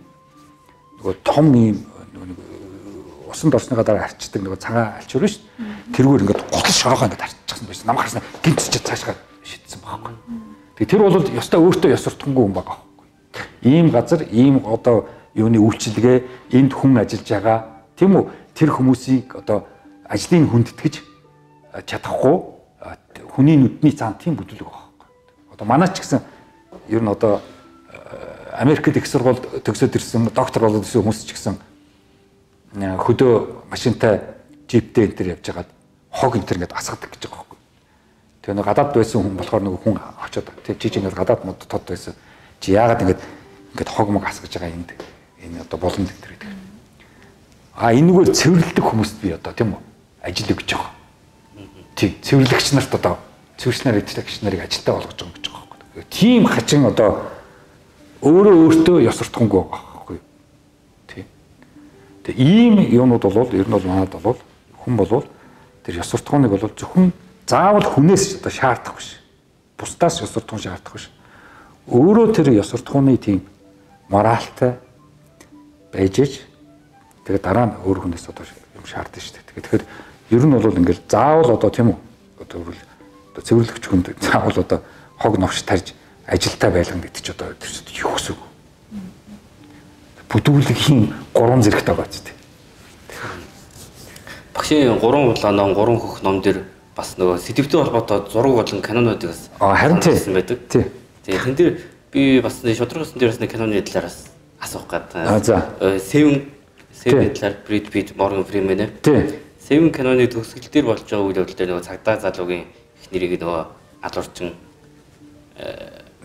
A: нөгөө том юм нөгөө усанд орсныга дараа арчдаг нөгөө цагаан альчуур шүү дээ тэрүүгээр ингээд гутал шороогоо ингээд арччихсан байсан. Намайг харснаа гинцчихэд цаашгаа шидсэн байхгүй. Тэгээ тэр бол ёстой өөртөө ёсортонгүй хүн байгаа байхгүй. Ийм газар, ийм одоо юуны үйлчилгээ энд хүн ажиллаж байгаа. Тийм үү? Тэр хүмүүсийг одоо ажлын хүндэтгэж чадахгүй хүний нүдний цаан тийм бүдүүлэг. Одоо манай ч гэсэн ер нь одоо Америкт их сургуульд төгсөөд ирсэн доктор болоод ирсэн хүмүүс ч гэсэн хөдөө машинтай жиптэй энэ төр явж байгаад хог энэ төр ингээд асгадаг гэж байгаа байхгүй. Тэгээ нэг гадаад байсан хүн болохоор нэг хүн очоод тэг ингээд гадаад мод тод байсан. Чи яагаад ингээд ингээд хог мог асгаж байгаа юм энэ одоо болон энэ төр гэдэг. А энэгээр цэвэрлдэг хүмүүст би одоо тийм үү ажил өгч байгаа. Тийм цэвэрлэгч нарт одоо цэвэрлэгч нар эдэлэгч нарыг ажилтаа болгож байгаа гэж байгаа байхгүй. Тийм хачин одоо өөрөө өөртөө ёс суртахангүй байгаа байхгүй. Тийм. Тэгээ ийм юмнууд бол ер нь бол манад бол хүн болвол тэр ёс суртахууныг бол зөвхөн заавал хүнээс одоо шаардах биш. Бусдаас ёс суртахуун шаардах биш. Өөрөө тэр ёс суртахууны тийм моралтай байж ич тэгээд дараа нь өөр хүнээс одоо юм шаардсан шүү дээ. Тэгэхээр ер нь бол ингээл заавал одоо тийм үү одоо одоо цэвэрлэгч хүнд заавал одоо хог новш тарж ажилтаа байлгана гэдэг чи одоо тэр юу гэсэн үг. Бүдүүлгийн гурван зэрэгтэй байгаа ч тийм
D: багшийн 3 улаанон 3 хөх ном дэр бас нөгөө сэтвтэй холбоотой зураг болон кинонуудыг бас
A: харин тийм
D: байдаг.
A: Тий.
D: Тэгээ тэн дээр би бас шудрагсан дээр бас нэг киноны талаараас асуух гээд.
A: А за.
D: Seven Seven талаар Brad Pitt, Morgan Freeman ээ.
A: Тий.
D: Seven киноны төгсгөл дээр болж байгаа үйл явдал дээр нөгөө цагдаа залуугийн их нэрийг нөгөө алуурчин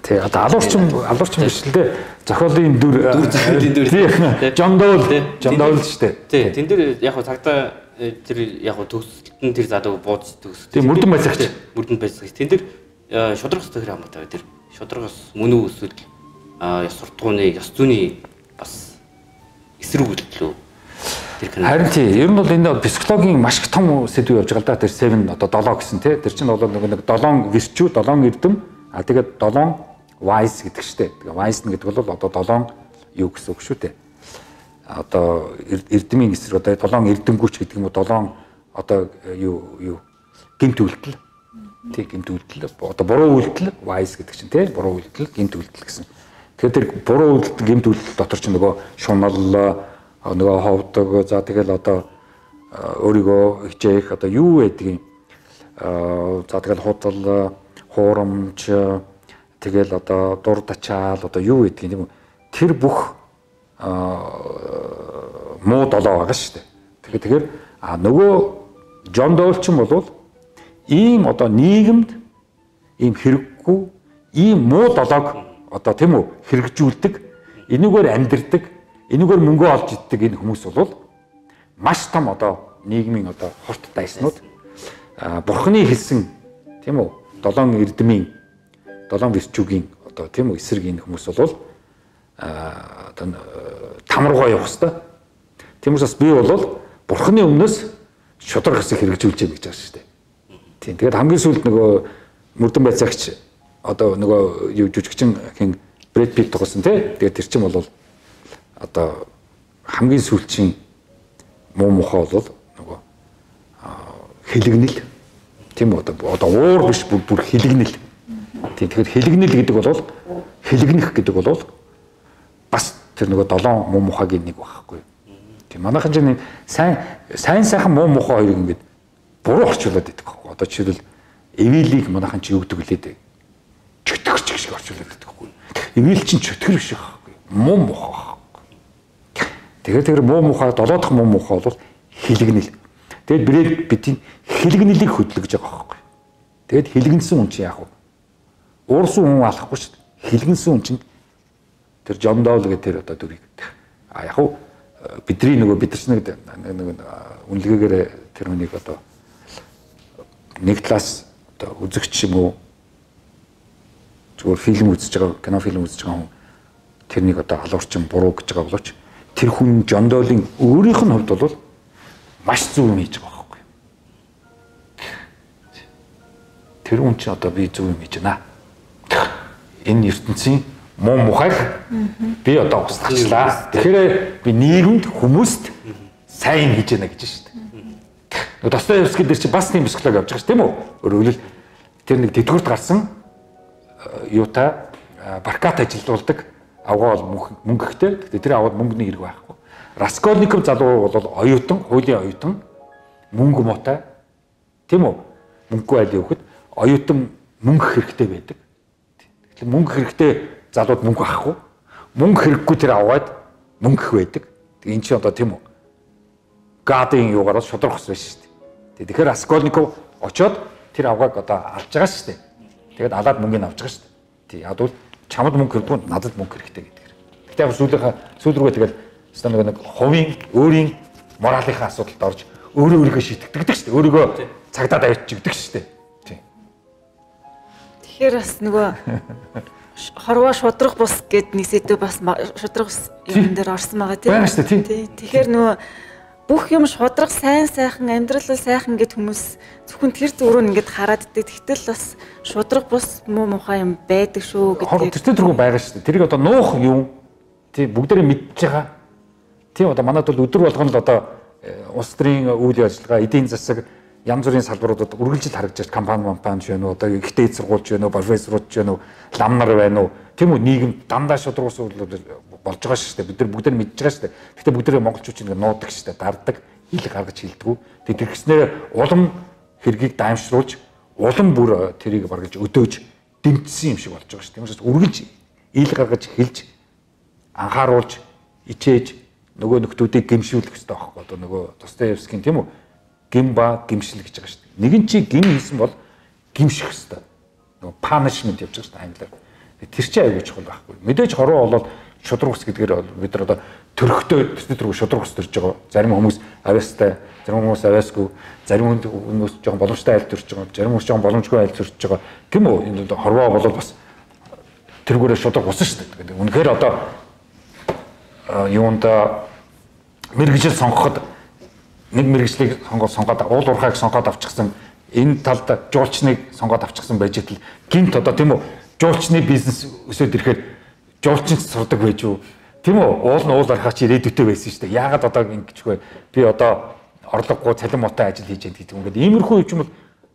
A: Тий, одоо алуурчин алуурчин биш л дээ. Зохиолын дүр
D: дүр зохиолын дүр.
A: Тий. Жон Доул, Жон Доул шүү дээ.
D: Тий, тэн дээр яг хуу цагдаа Э, тэр яг нь төгсөлтөн тэр залуу бууз төгсөлт.
A: Тийм мөрдөн байцаагч.
D: Мөрдөн байцаагч. Тэн дээр шудрагс төр хамаатай тэр шудрагс мөн үү эсвэл ёс суртахууны ёс зүйний бас эсрэг үйлдэл үү?
A: Харин тийм ер нь бол энэ психологийн маш их том сэдв явж байгаа л да. Тэр 7 одоо 7 гэсэн тий. Тэр чинь бол нэг 7 вирчүү 7 эрдэм. А тэгээд 7 wise гэдэг штэ. Тэгээ wise гэдэг бол одоо 7 юу гэсэн үг шүү дээ. Одоо эрдмийн эсрэг одоо долоон эрдэнгүүч гэдэг юм уу? Долоон одоо юу юу? Гинт үйлдэл. Тий гинт үйлдэл. Одоо буруу үйлдэл wise гэдэг чинь тий. Буруу үйлдэл гинт үйлдэл гэсэн. Тэгэхээр тэр буруу үйлдэл гинт үйлдэл дотор чинь нөгөө шунал нөгөө ховдог за тэгэл одоо өөрийгөө хичээх одоо юу байдгийг за тэгэл худал хуурамч тэгэл одоо дур тачаал одоо юу гэдгийг юм тэр бүх муу долоо байгаа шүү дээ. Тэгэхээр тэгэхээр а нөгөө Жон Доулчин бол ийм одоо нийгэмд ийм хэрэггүй ийм муу долоог одоо тийм үү хэрэгжүүлдэг энүүгээр амьдрдаг энүүгээр мөнгө олж иддэг энэ хүмүүс бол маш том одоо нийгмийн одоо хорт дайснууд бурхны хэлсэн тийм үү долоон эрдмийн долоон вирчүүгийн одоо тийм үү эсрэг энэ хүмүүс бол одоо тамаргоо явах хэвээр. Тийм учраас би бол бурхны өмнөөс шудраг хэсэг хэрэгжүүлж яах гэж байгаа шүү дээ. Тийм. Тэгээд хамгийн сүүлд нөгөө мөрдөн байцаагч одоо нөгөө юу жүжигчин хин Брэд Питт тоглосон тий. Тэгээд тэр чинь бол одоо хамгийн сүүлчийн муу мухаа бол нөгөө хилэгнэл тийм үү одоо уур биш бүр бүр хилэгнэл. Тийм тэгэхээр хилэгнэл гэдэг бол хилэгнэх гэдэг бол бас тэр нөгөө долоон муу мухагийн нэг байхгүй. Тийм манайхан чинь сайн сайн сайхан муу мухаа хоёрыг ингээд буруу орчуулад байдаг байхгүй. Одоо жишээлбэл эвэлийг манайхан чи өгдөг лээ дээ. Чөтгөрч шиг орчуулад байдаг байхгүй. Эвэл чинь чөтгөр биш байхгүй. муу байхгүй. Тэгэхээр тэр муу муухай долоо дахь муу муухай бол хилэгнэл. Тэгэд брэд бидний хилэгнэлийг хөдлөж байгаа байхгүй. Тэгэд хилэгнсэн хүн чинь яг уу уурсан хүн алахгүй шүү дээ. Хилэгнсэн хүн чинь тэр Жон Доул гэдэг тэр одоо дүрийг. А яг уу бидний нөгөө бид нар нэг нэг үнэлгээгээр тэр хүнийг одоо нэг талаас одоо үзэгч юм уу зүгээр фильм үзэж байгаа кино фильм үзэж байгаа хүн тэрнийг одоо алуурчин буруу гэж байгаа боловч тэр хүн Жондоолын өөрийнх нь хувьд бол маш зөв юм хийж байгаа байхгүй. Тэр хүн чи одоо би зөв юм хийж байна. Энэ ертөнцийн муу мухайг би одоо устгачлаа. Тэгэхээр би нийгэмд хүмүүст сайн хийж яана гэж шүү дээ. Достоевский дээр чи бас тийм психолог явж байгаа ш тийм үү? Өөрөөр хэлбэл тэр нэг тэтгэврт гарсан юутай баркат ажилуулдаг авгаа бол мөнгө ихтэй. Гэтэ тэр аваад мөнгөний хэрэг байхгүй. Раскольников залуу бол оюутан, хуулийн оюутан, мөнгө муутай. Тийм үү? Мөнгөгүй айл явахад оюутан мөнгө хэрэгтэй байдаг. Тэгэхээр мөнгө хэрэгтэй залууд мөнгө авахгүй. Мөнгө хэрэггүй тэр аваад мөнгө их байдаг. Тэг эн чинь одоо тийм үү? Гадын юугаар шудрах ус биш шүү дээ. Тэгэхээр Раскольников очоод тэр авгааг одоо алж байгаа шүү дээ. Тэгээд алаад мөнгөний авч байгаа шүү дээ. Тий. Ядвал чамд мөнгө хэрэггүй надад мөнгө хэрэгтэй гэдэг. Гэтэ яг сүүлийнхаа сүүл рүүгээ тэгэл станаг нэг хувийн өөрийн моралынхаа асуудалд орж өөрөө өөрийгөө шийтгдэг шүү дээ. Өөрийгөө цагдаад авчигдаг шүү дээ. Тий.
C: Тэгэхээр бас нөгөө хорвоо шудрах бус гэд нэг сэдв бас шудрах юм дээр орсон байгаа тийм.
A: Байна шүү дээ тий.
C: Тэгэхээр нөгөө бүх юм шудрах сайн сайхан амьдрал сайхан гэд хүмүүс зөвхөн тэр зүрөө ингээд хараад иддэг. Тэгтэл бас шудрах бус муу мухай юм байдаг шүү
A: гэдэг. Тэр төргөө байгаа шүү. Тэрийг одоо нуух юм тий бүгдээрээ мэдж байгаа. Тийм одоо манад бол өдөр болгоно л одоо э, улс төрийн үйл ажиллагаа, эдийн засаг янз бүрийн салбаруудад үргэлжил харагдаж компани компани ч байна уу одоо ихтэй ч байна уу профессоруд ч байна уу лам нар байна уу тийм үү нийгэм дандаа шудрагс болж байгаа шүү дээ. Бид нар бүгд мэдж байгаа шүү дээ. Гэхдээ бүгд монголчууд чинь нуудаг шүү дээ. Дардаг, хил гаргаж хилдэггүй. Тэгээд тэрхснээр улам хэргийг даймшруулж, улам бүр э, тэрийг баргаж өдөөж дэмжсэн юм шиг болж байгаа шүү дээ. Тиймээс үргэлж ил гаргаж хилж анхааруулж, ичээж нөгөө нөхдүүдийг гимшүүлэх хэрэгтэй байхгүй одоо нөгөө Достоевскийн тийм үү? Гим ба гимшил гэж байгаа шүү дээ. Нэгэн чи гим хийсэн бол гимших хэрэгтэй. Нөгөө punishment явж байгаа шүү дээ англиар. Тэр чинь аягүй чухал байхгүй. Мэдээж хороо болоод шудраг ус гэдгээр бид нар одоо төрхтөө төсний төрөг шудраг ус төрж байгаа. Зарим хүмүүс авьяастай, зарим хүмүүс авьяасгүй, зарим хүмүүс жоохон боломжтой айл төрж байгаа, зарим хүмүүс жоохон боломжгүй айл төрж байгаа. Гэм үү? Энэ хорвоо болоод бас тэргүүрээ шудраг усан шүү дээ. Үнэхээр одоо юунд мэрэгжил сонгоход нэг мэрэгжлийг сонгоод уул уурхайг сонгоод авчихсан энэ талд жуулчныг сонгоод авчихсан байж тал гинт одоо тийм үү жуулчны бизнес өсөд ирэхэд жуулчин сурдаг байж юу? Тийм үү? Уул нь уул архаач ирээдүйтэй байсан шүү дээ. Яагаад одоо ингэж вэ? Би одоо орлогогүй цалин муутай ажил хийж яд гэдэг. Ингээд иймэрхүү юм бол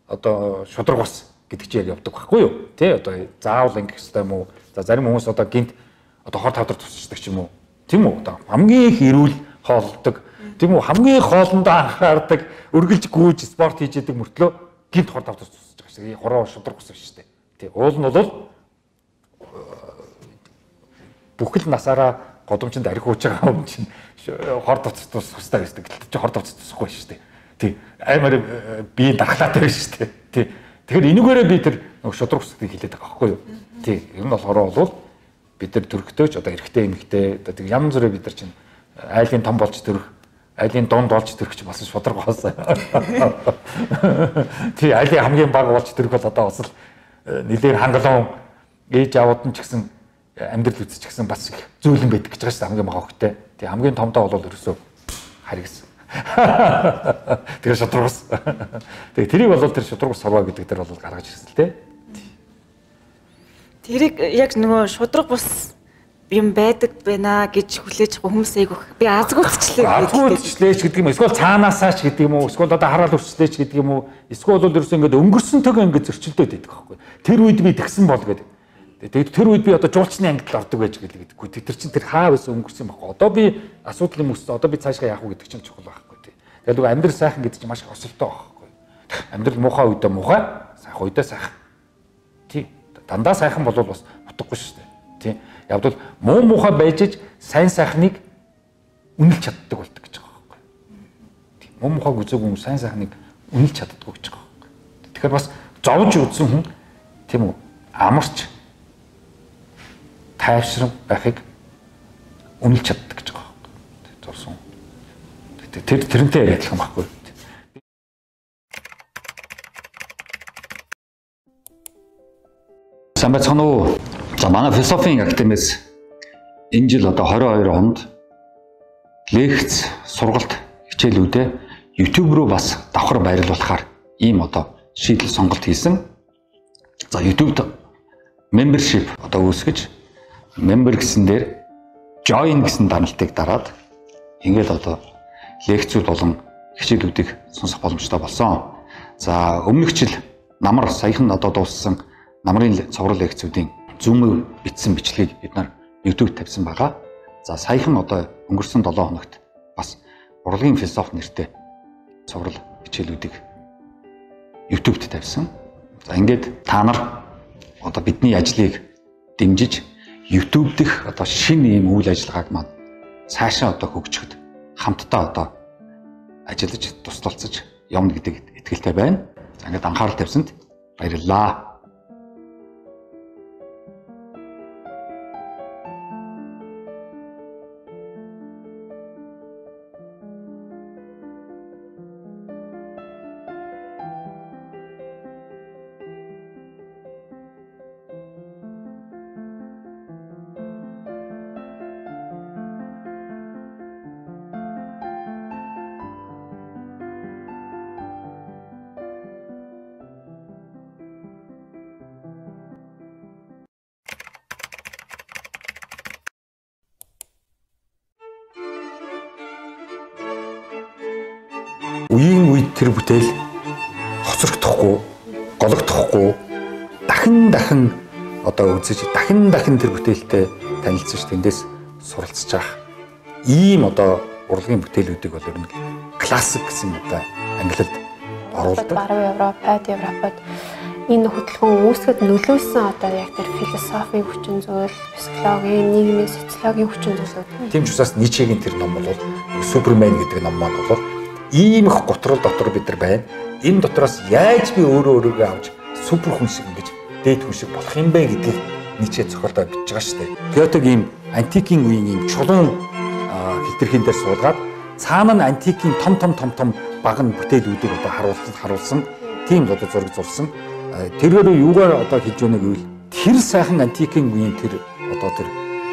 A: одоо шудраг бас гэдэг чинь явдаг байхгүй юу? Тэ одоо заавал ингэх хэрэгтэй юм уу? За зарим хүмүүс одоо гинт одоо хор тавдар тусчдаг ч юм уу? Тийм үү? Одоо хамгийн их эрүүл хоолдог. Тийм үү? Хамгийн хоолндоо анхаардаг, өргөлж гүйж спорт хийж яадаг мөртлөө гинт хор тавдар тусчдаг гэсэн. Хороо шудраг ус шүү дээ. Тий. Уул нь бол бүхэл насаараа годомчинд арх ууж байгаа хүн чинь хор доцос тустай байсан. Гэтэл чи хор доцос тусахгүй шүү дээ. Тий. Аймаар э, би дархлаатай байна шүү дээ. Тий. Тэгэхээр энүүгээрээ би тэр шудраг усыг хэлээд байгаа байхгүй юу? Тий. Ер нь болохоор бол бид нар төрхтөөч одоо эрэгтэй эмэгтэй одоо тэг янз бүрээ бид нар чинь айлын том болж төрөх айлын донд болж төрөх бас шудраг болсон. Тий. айлын хамгийн бага болж төрөх бол одоо бас л э, нэлээд хангалуун ээж аваад нь ч гэсэн амьдрал үзэж гисэн бас их зөөлөн байдаг гэж байгаа шүү дээ хамгийн мага хөхтэй. Тэгээ хамгийн томдоо бол ерөөсөө харигс. Тэгээ шудрагс. Тэгээ тэрийг бол тэр шудрагс сурваа гэдэг дээр бол гаргаж ирсэн л дээ.
C: Тэрийг яг нөгөө шудраг бус юм байдаг байна гэж хүлээж байгаа хүмүүс айгүйх би азгуулчлаа
A: азгуулчлаач гэдэг юм эсвэл цаанаасаач гэдэг юм уу эсвэл одоо хараал өрчлөөч гэдэг юм уу эсвэл бол ерөөсөө ингээд өнгөрсөн төг ингээд зөрчилдөд байдаг байхгүй тэр үед би тэгсэн бол гэдэг Тэгээд тэр үед би одоо жуулчны ангид л ордог байж гэлээ гэдэггүй. Тэр чинь тэр хаа байсан өнгөрсөн байхгүй. Одоо би асуудал юм өссөн. Одоо би цаашгаа яах вэ гэдэг чинь чухал байхгүй тий. Тэгээд нөгөө амьдрал сайхан гэдэг чинь маш их осолтой байхгүй. Амьдрал муухай үедээ муухай, сайхан үедээ сайхан. Тий. Дандаа сайхан болвол бас утгагүй шүү дээ. Тий. Явдвал муу муухай байж иж сайн сайхныг үнэлж чаддаг болдог гэж байгаа байхгүй. Муу муухайг үзег хүмүүс сайн сайхныг үнэлж чаддаггүй гэж байгаа байхгүй. Тэгэхээр бас зовж үзсэн хүн тийм үү амарч тайвшрам байхыг үнэлж чаддаг гэж байгаа байхгүй. Зорсон. Тэр тэрнтэй адилхан байхгүй. Сайн байцгаана уу? За манай философийн академиэс энэ жил одоо 22 онд лекц, сургалт хичээлүүдээ YouTube руу бас давхар байрлуулахаар ийм одоо шийдэл сонголт хийсэн. За YouTube-д membership одоо үүсгэж member гэсэн дээр join гэсэн даналтыг дараад ингээд одоо лекцүүд болон хичээлүүдийг сонсох боломжтой болсон. За өмнөх жил намар саяхан одоо дууссан намрын цоврал лекцүүдийн зүүмөв бичсэн бичлэгийг бид нар YouTube тавьсан байгаа. За саяхан одоо өнгөрсөн 7 хоногт бас урлагийн философи нэртэй цоврал хичээлүүдийг YouTube-д тавьсан. За ингээд та нар одоо бидний ажлыг дэмжиж YouTube дэх одоо шинэ ийм үйл ажиллагааг маань цаашаа одоо хөгжөхөд хамтдаа одоо ажиллаж тусдалцаж явна гэдэг итгэлтэй байна. За ингээд анхаарал тавьсанд баярлалаа. Тэр бүтээл хоцрогдохгүй, гологдохгүй дахин дахин одоо үзэж дахин дахин тэр бүтээлтэй танилцж тэндээс суралцж байгаа. Ийм одоо урлагийн бүтээлүүдийг бол ер нь классик гэсэн одоо англид оруулдаг.
B: Баруун Европод, Европод энэ хөтөлбөр үүсгэхэд нөлөөсөн одоо яг тэр философийн хүчин зүйл, психологийн, нийгмийн социологийн хүчин зүйлүүд.
A: Тийм ч усаас Ничегийн тэр ном бол Супермен гэдэг ном маань бол ийм их готрол дотор бид нар байна. Энэ дотроос яаж би өөрөө өөрийгөө авч супер хүн шиг ингэж дээд хүн шиг болох юм бэ гэдгийг Ниче зохиолдоо бичиж байгаа шүү дээ. Гётег ийм антикийн үеийн ийм чулуун хилтерхийн дээр суулгаад цаана нь антикийн том том том том баган бүтээлүүдийг одоо харуулсан харуулсан тийм одоо зураг зурсан. Тэргээр юугаар одоо хэлж өгнө гэвэл тэр сайхан антикийн үеийн тэр одоо тэр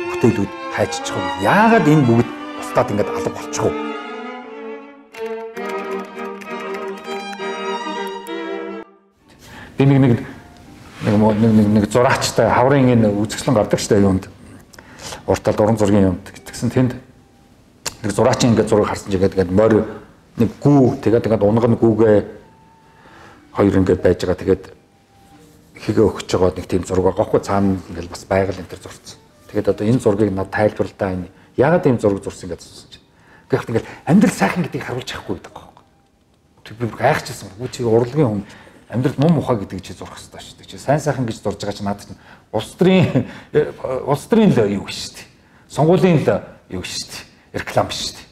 A: бүтээлүүд хайччих вэ? Яагаад энэ бүгд бусдад ингэж алга болчих Би нэг нэг нэг нэг нэг зураачтай хаврын энэ үзэсгэлэн гардаг штэ юунд. Уртал уран зургийн юмд тэгсэн тэнд нэг зураачин ингээд зураг харсан чигээд ингээд морь нэг гүү тэгээд ингээд унган гүүгээ хоёр ингээд байж байгаа тэгээд хийгээ өгч байгаа нэг тийм зураг байгаа хгүй цаана ингээд бас байгаль энэ төр зурцсан. Тэгээд одоо энэ зургийг над тайлбарлаа энэ ягаад ийм зураг зурсан гэж сонссон чинь. Гэхдээ ингээд амьдрал сайхан гэдгийг харуулж чадахгүй гэдэг байгаа хгүй. Тэг би гайхчихсан. Үгүй чи урлагийн хүн амьдрал муу мухаа гэдэг чи зурх хэрэгтэй шүү дээ. Чи сайн сайхан гэж зурж байгаа чи надад чинь улс төрийн улс төрийн л юу шүү дээ. Сонгуулийн л юу шүү дээ. Реклам шүү дээ.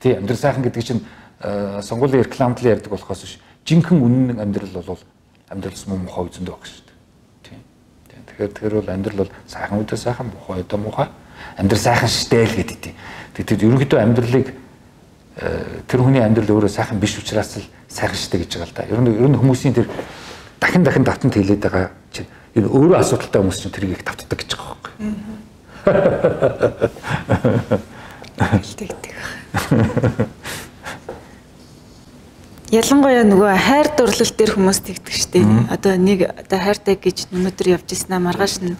A: Тий амьдрал сайхан гэдэг чинь сонгуулийн рекламд л ярьдаг болохоос биш. Жинхэнэ үнэн амьдрал бол амьдралс муу мухаа үзэндөө баг шүү дээ. Тий. Тэгэхээр тэр бол амьдрал бол сайхан үдэ сайхан мухаа өдөө мухаа амьдрал сайхан штэ л гэдэг. Тэгэхээр ерөнхийдөө амьдралыг тэр хүний амьдрал өөрөө сайхан биш учраас л сайхан штэ гэж байгаа л да. Ер нь ер нь хүмүүсийн тэр дахин дахин давтанд хэлээд байгаа чинь энэ өөрөө асуудалтай хүмүүс чинь тэрийг их давтдаг гэж байгаа байхгүй.
C: Хэлдэг. Ялангуяа нөгөө хайр дурлал дээр хүмүүс тэгдэг штеп. Одоо нэг одоо хайртай гэж өнөөдөр явж ирсэн аа маргааш нь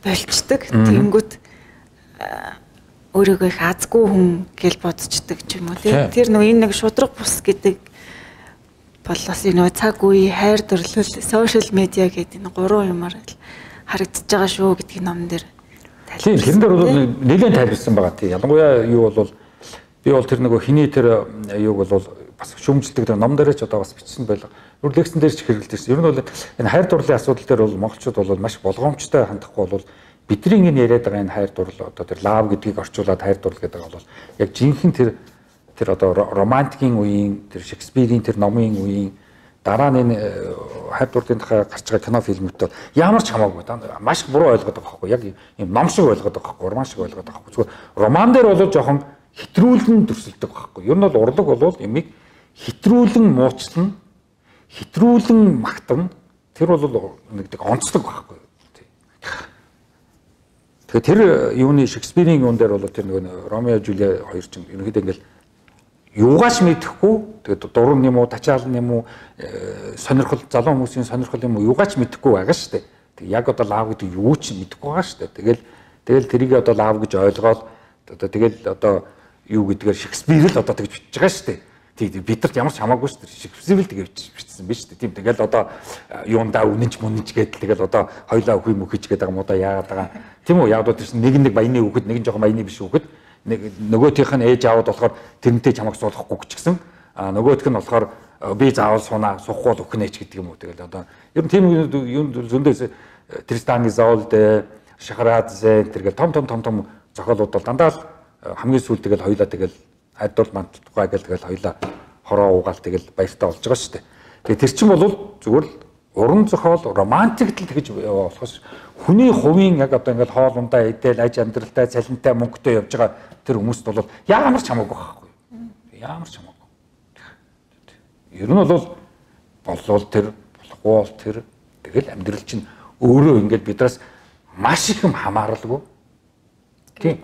C: болцдог. Тэнгүүт өөрийгөө их азгүй хүн гэж бодцдаг ч юм уу тийм. Тэр нөгөө энэ нэг шудраг бус гэдэг бол бас энэ цаг үе хайр дурлал сошиал медиа гэдэг энэ гурван юмар харагдаж байгаа шүү гэдгийг ном дээр
A: Тийм тэрэн дээр бол нэлээд тайлбарсан байгаа тийм. Ялангуяа юу бол би бол тэр нөгөө хиний тэр юуг бол бас шүүмжилдэг тэр ном дээр ч одоо бас бичсэн байлга. Юу лекцэн дээр ч хэрэгэлдэж. Ер нь бол энэ хайр дурлалын асуудал дээр бол монголчууд бол маш болгоомжтой хандахгүй бол бидний энэ яриад байгаа энэ хайр дурлал одоо тэр лав гэдгийг орчуулад хайр дурлал гэдэг бол яг жинхэнэ тэр тэр одоо романтикийн үеийн тэр Шекспирийн тэр номын үеийн дараа нь хайр дурлалын тухай гарч байгаа кино фильмүүд ямар ч хамаагүй маш буруу ойлгоод байгаа байхгүй яг юм ном шиг ойлгоод байгаа байхгүй роман шиг ойлгоод байгаа байхгүй. Зүгээр роман дээр бол жоохон хитрүүлэн төрсөлдөг байхгүй. Ер нь бол урлаг бол ямиг хитрүүлэн муучлан хитрүүлэн магтана тэр бол нэгдэг онцлог байхгүй. Тэгэхээр тэр юуны Шекспирийн юун дээр бол тэр нөгөө Ромео Жулиа хоёр чинь ерөнхийдөө ингээл юугаач мэдэхгүй тэгээд дуран юм уу тачаал юм уу э, сонирхол залуу хүмүүсийн сонирхол юм уу юугаач мэдэхгүй байгаа шүү дээ. Тэг яг одоо лав гэдэг юу ч мэдэхгүй байгаа шүү дээ. Тэгэл тэгэл тэрийг одоо лав гэж ойлгоод одоо тэгэл одоо юу гэдгээр Шекспир л одоо тэгж бичиж байгаа шүү дээ. Тэг бидэрт ямар ч хамаагүй шүү дээ. Шекспир л тэгж бичсэн биз дээ. Тийм тэгэл одоо юундаа үнэнч мүнэнч гэдэл тэгэл одоо хоёлаа өхүй мөхөж гэдэг юм одоо яагаад байгаа Тийм үү? Яг одоо тийм нэг нэг баяны хүүхэд нэг нь жоохон баяны биш хүүхэд нэг нөгөөх нь ээж аавд болохоор тэрнтэй чамайг суулгахгүй ч гэсэн нөгөөх нь болохоор би заавал сунаа сухгүй бол өхнэч гэдэг юм уу тэгэл одоо ер нь тийм юм зөндөөс Тристаны Зоолд Шахрадзе тэргээл том том том том зохиолууд бол дандаа л хамгийн сүүл тэгэл хоёлаа тэгэл хайдуул манталтгүй гэл тэгэл хоёлаа хороо уугаал тэгэл баяртай болж байгаа шүү дээ. Тэгээ тэр чинь бол зүгээр л уран зохиол романтик л тэгж болохоос хүний хувийн яг одоо ингээд хоол ундаа идэл аж амьдралтай цалинтай мөнгөтэй явж байгаа тэр хүмүүст бол ямар ч хамаагүй байхгүй. Ямар ч хамаагүй. Ер нь бол болвол тэр болохгүй бол тэр тэгэл амьдрал чинь өөрөө ингээд бидраас маш их юм хамааралгүй. Тийм.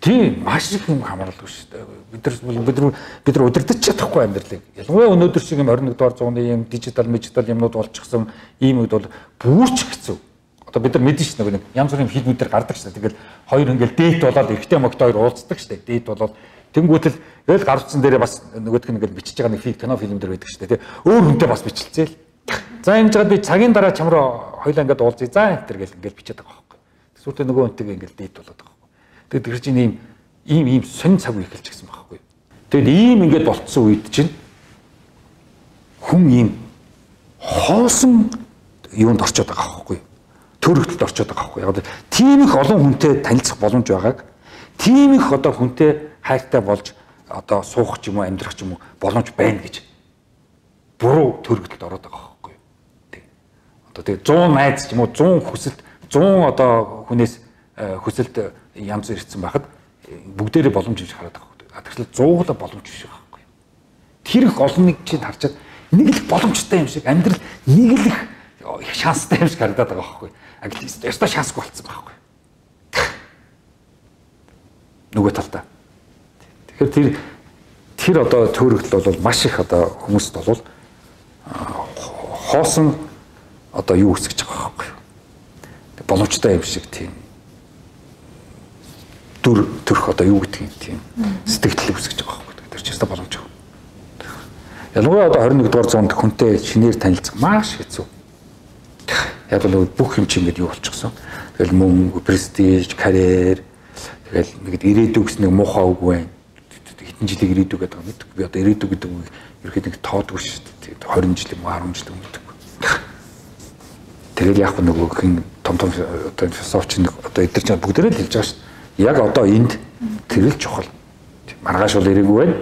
A: Тийм маш их юм хамааралгүй шүү дээ. Бид нар бид нар бид нар удирдах чадахгүй амьдралыг. Ялангуяа өнөөдөр шиг юм 21 дугаар зууны юм дижитал мижитал юмнууд болчихсон ийм үед бол бүрч хэцүү одоо бид нар мэдэн ш нэг янз бүрийн фильмүүд дээр гардаг ш. Тэгэл хоёр ингээл дээт болоод эрэгтэй могтой хоёр уулздаг ш. Дээт болоод тэнгуүтэл тэгэл гар утсан дээрээ бас нөгөөдх нь ингээл бичиж байгаа нэг кино фильм дээр байдаг ш. Тэ өөр хүнтэй бас бичилцээ л. За энэ жагаад би цагийн дараа чамраа хоёлаа ингээд уулзъя. За энэ төр гэл ингээд бичээд байгаа байхгүй. Тэсвэртээ нөгөө хүнтэйгээ ингээд дээт болоод байгаа байхгүй. Тэгээд тэр чинь ийм ийм ийм сонь цаг үе эхэлж гисэн байхгүй. Тэгэд ийм ингээд болцсон үед чинь хүн ийм хоосон юунд орчод байгаа байхгүй төрөгтөлд орчод байгаа байхгүй. Яг тийм их олон хүнтэй танилцах боломж байгааг тийм их одоо хүнтэй хайртай болж одоо суух ч юм уу амьдрах ч юм уу боломж байна гэж буруу төрөгтөлд ороод байгаа байхгүй. Тэг. Одоо тэг 100 найз ч юм уу 100 хүсэлт 100 одоо хүнээс э, хүсэлт янз бүр ирсэн байхад э, бүгдээрээ боломж гэж хараад байгаа. Тэгэхээр 100 л боломж биш байхгүй. Тэр их олоныг чинь харчаад нэг л боломжтой юм шиг амьдрал нэг л их шанстай юм шиг харагдаад байгаа байхгүй англист яста шансгүй болсон байхгүй. Нөгөө талдаа. Тэгэхээр тэр тэр одоо төөрөгдөл бол маш их одоо хүмүүст бол хоосон одоо юу үсгэж байгаа байхгүй. Боломжтой юм шиг тийм дүр төрх одоо юу гэдгийг тийм сэтгэл үсгэж байгаа байхгүй. Тэр ч яста боломж. Ялангуяа одоо 21 дугаар зуунд хүнтэй шинээр танилцах маш хэцүү яг л бүх юм чинь ингээд юу болчихсон. Тэгэл мөнгө, престиж, карьер тэгэл ингээд ирээдүг гэсэн нэг муухай үг байна. Хэдэн жилийн ирээдүг гэдэг юм. Би одоо ирээдүг гэдэг үг ерөөхдөө нэг тоодгүй шүү дээ. 20 жил юм 10 жил юм мэдгүй. Тэгэл яг нөгөө хин том том одоо философч нэг одоо эдгээр чинь бүгдээрээ л хэлж байгаа шүү. Яг одоо энд тэрэл чухал. Маргааш бол ирээгүй байна.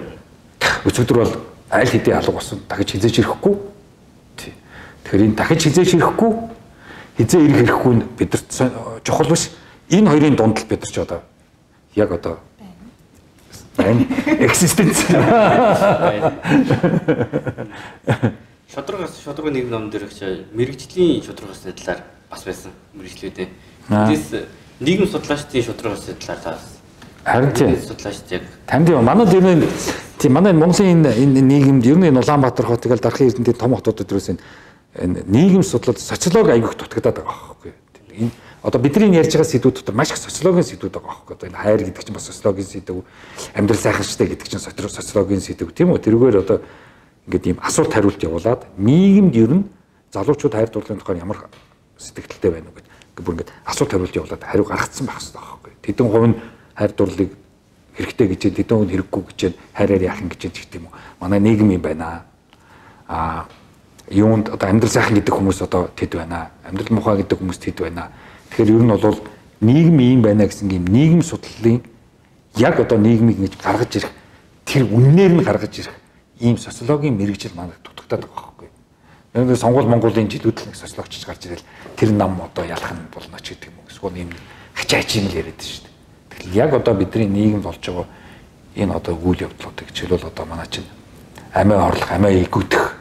A: Өчигдөр бол аль хэдийн алга болсон. Дахиж хизээж ирэхгүй. Тэгэхээр энэ дахиж хизээж ирэхгүй хизээ ирэх хэрэггүй нь бидэрт чухал биш. Энэ хоёрын дунд л бид нар ч одоо яг одоо байна. Existence.
D: Шудрагаас шудраг нэг ном дээр ч мэрэгжлийн шудрагаас талаар бас байсан мэрэгчлүүдээ. Тэс нийгэм судлаачдын шудрагаас талаар таас.
A: Харин тийм
D: судлаач яг
A: танд юм. Манайд ер нь тийм манай Монголын энэ нийгэмд ер нь Улаанбаатар хот тэгэл дарахын эрдэнтийн том хотууд дээрээс энэ энэ нийгэм судлал социологи аягүйх дутагдаад байгаа байхгүй. Энэ одоо бидний ярьж байгаа сэдвүүд дотор маш их социологийн сэдвүүд байгаа байхгүй. Одоо энэ хайр гэдэг чинь бас социологийн сэдв, амьдрал сайхан штэ гэдэг чинь социологийн сэдв тийм үү? Тэрүүгээр одоо ингээд ийм асуулт хариулт явуулаад нийгэмд ер нь залуучууд хайр дурлалын тухай ямар сэтгэлдтэй байна уу гэдэг. Бүр ингээд асуулт хариулт явуулаад хариу гаргацсан байх хэрэгтэй байхгүй. Тэдэн хувь нь хайр дурлалыг хэрэгтэй гэж, тэдэн хувь нь хэрэггүй гэж, хайраар яах юм гэж гэдэг юм уу? Манай нийгэм юм байна. Аа юунд одоо амьдрал сайхан гэдэг хүмүүс одоо тэд байна. Амьдрал муухай гэдэг хүмүүс тэд байна. Тэгэхээр ер нь бол нийгэм ийм байна гэсэн юм нийгэм судлалын яг одоо нийгмийг ингэж гаргаж ирэх тэр үннээр нь гаргаж ирэх ийм социологийн мэрэгжил манайд дутагдаад байгаа байхгүй. Яг сонгол Монголын жилүүд нэг социологч гарч ирэл тэр нам одоо ялах нь болно ч гэдэг юм. Эсвэл ийм хачаач юм л яриад шүү дээ. Тэгэхээр яг одоо бидний нийгэм болж байгаа энэ одоо үйл явдлуудыг жишээлбэл одоо манай чинь амиа орлох, амиа игүүдэх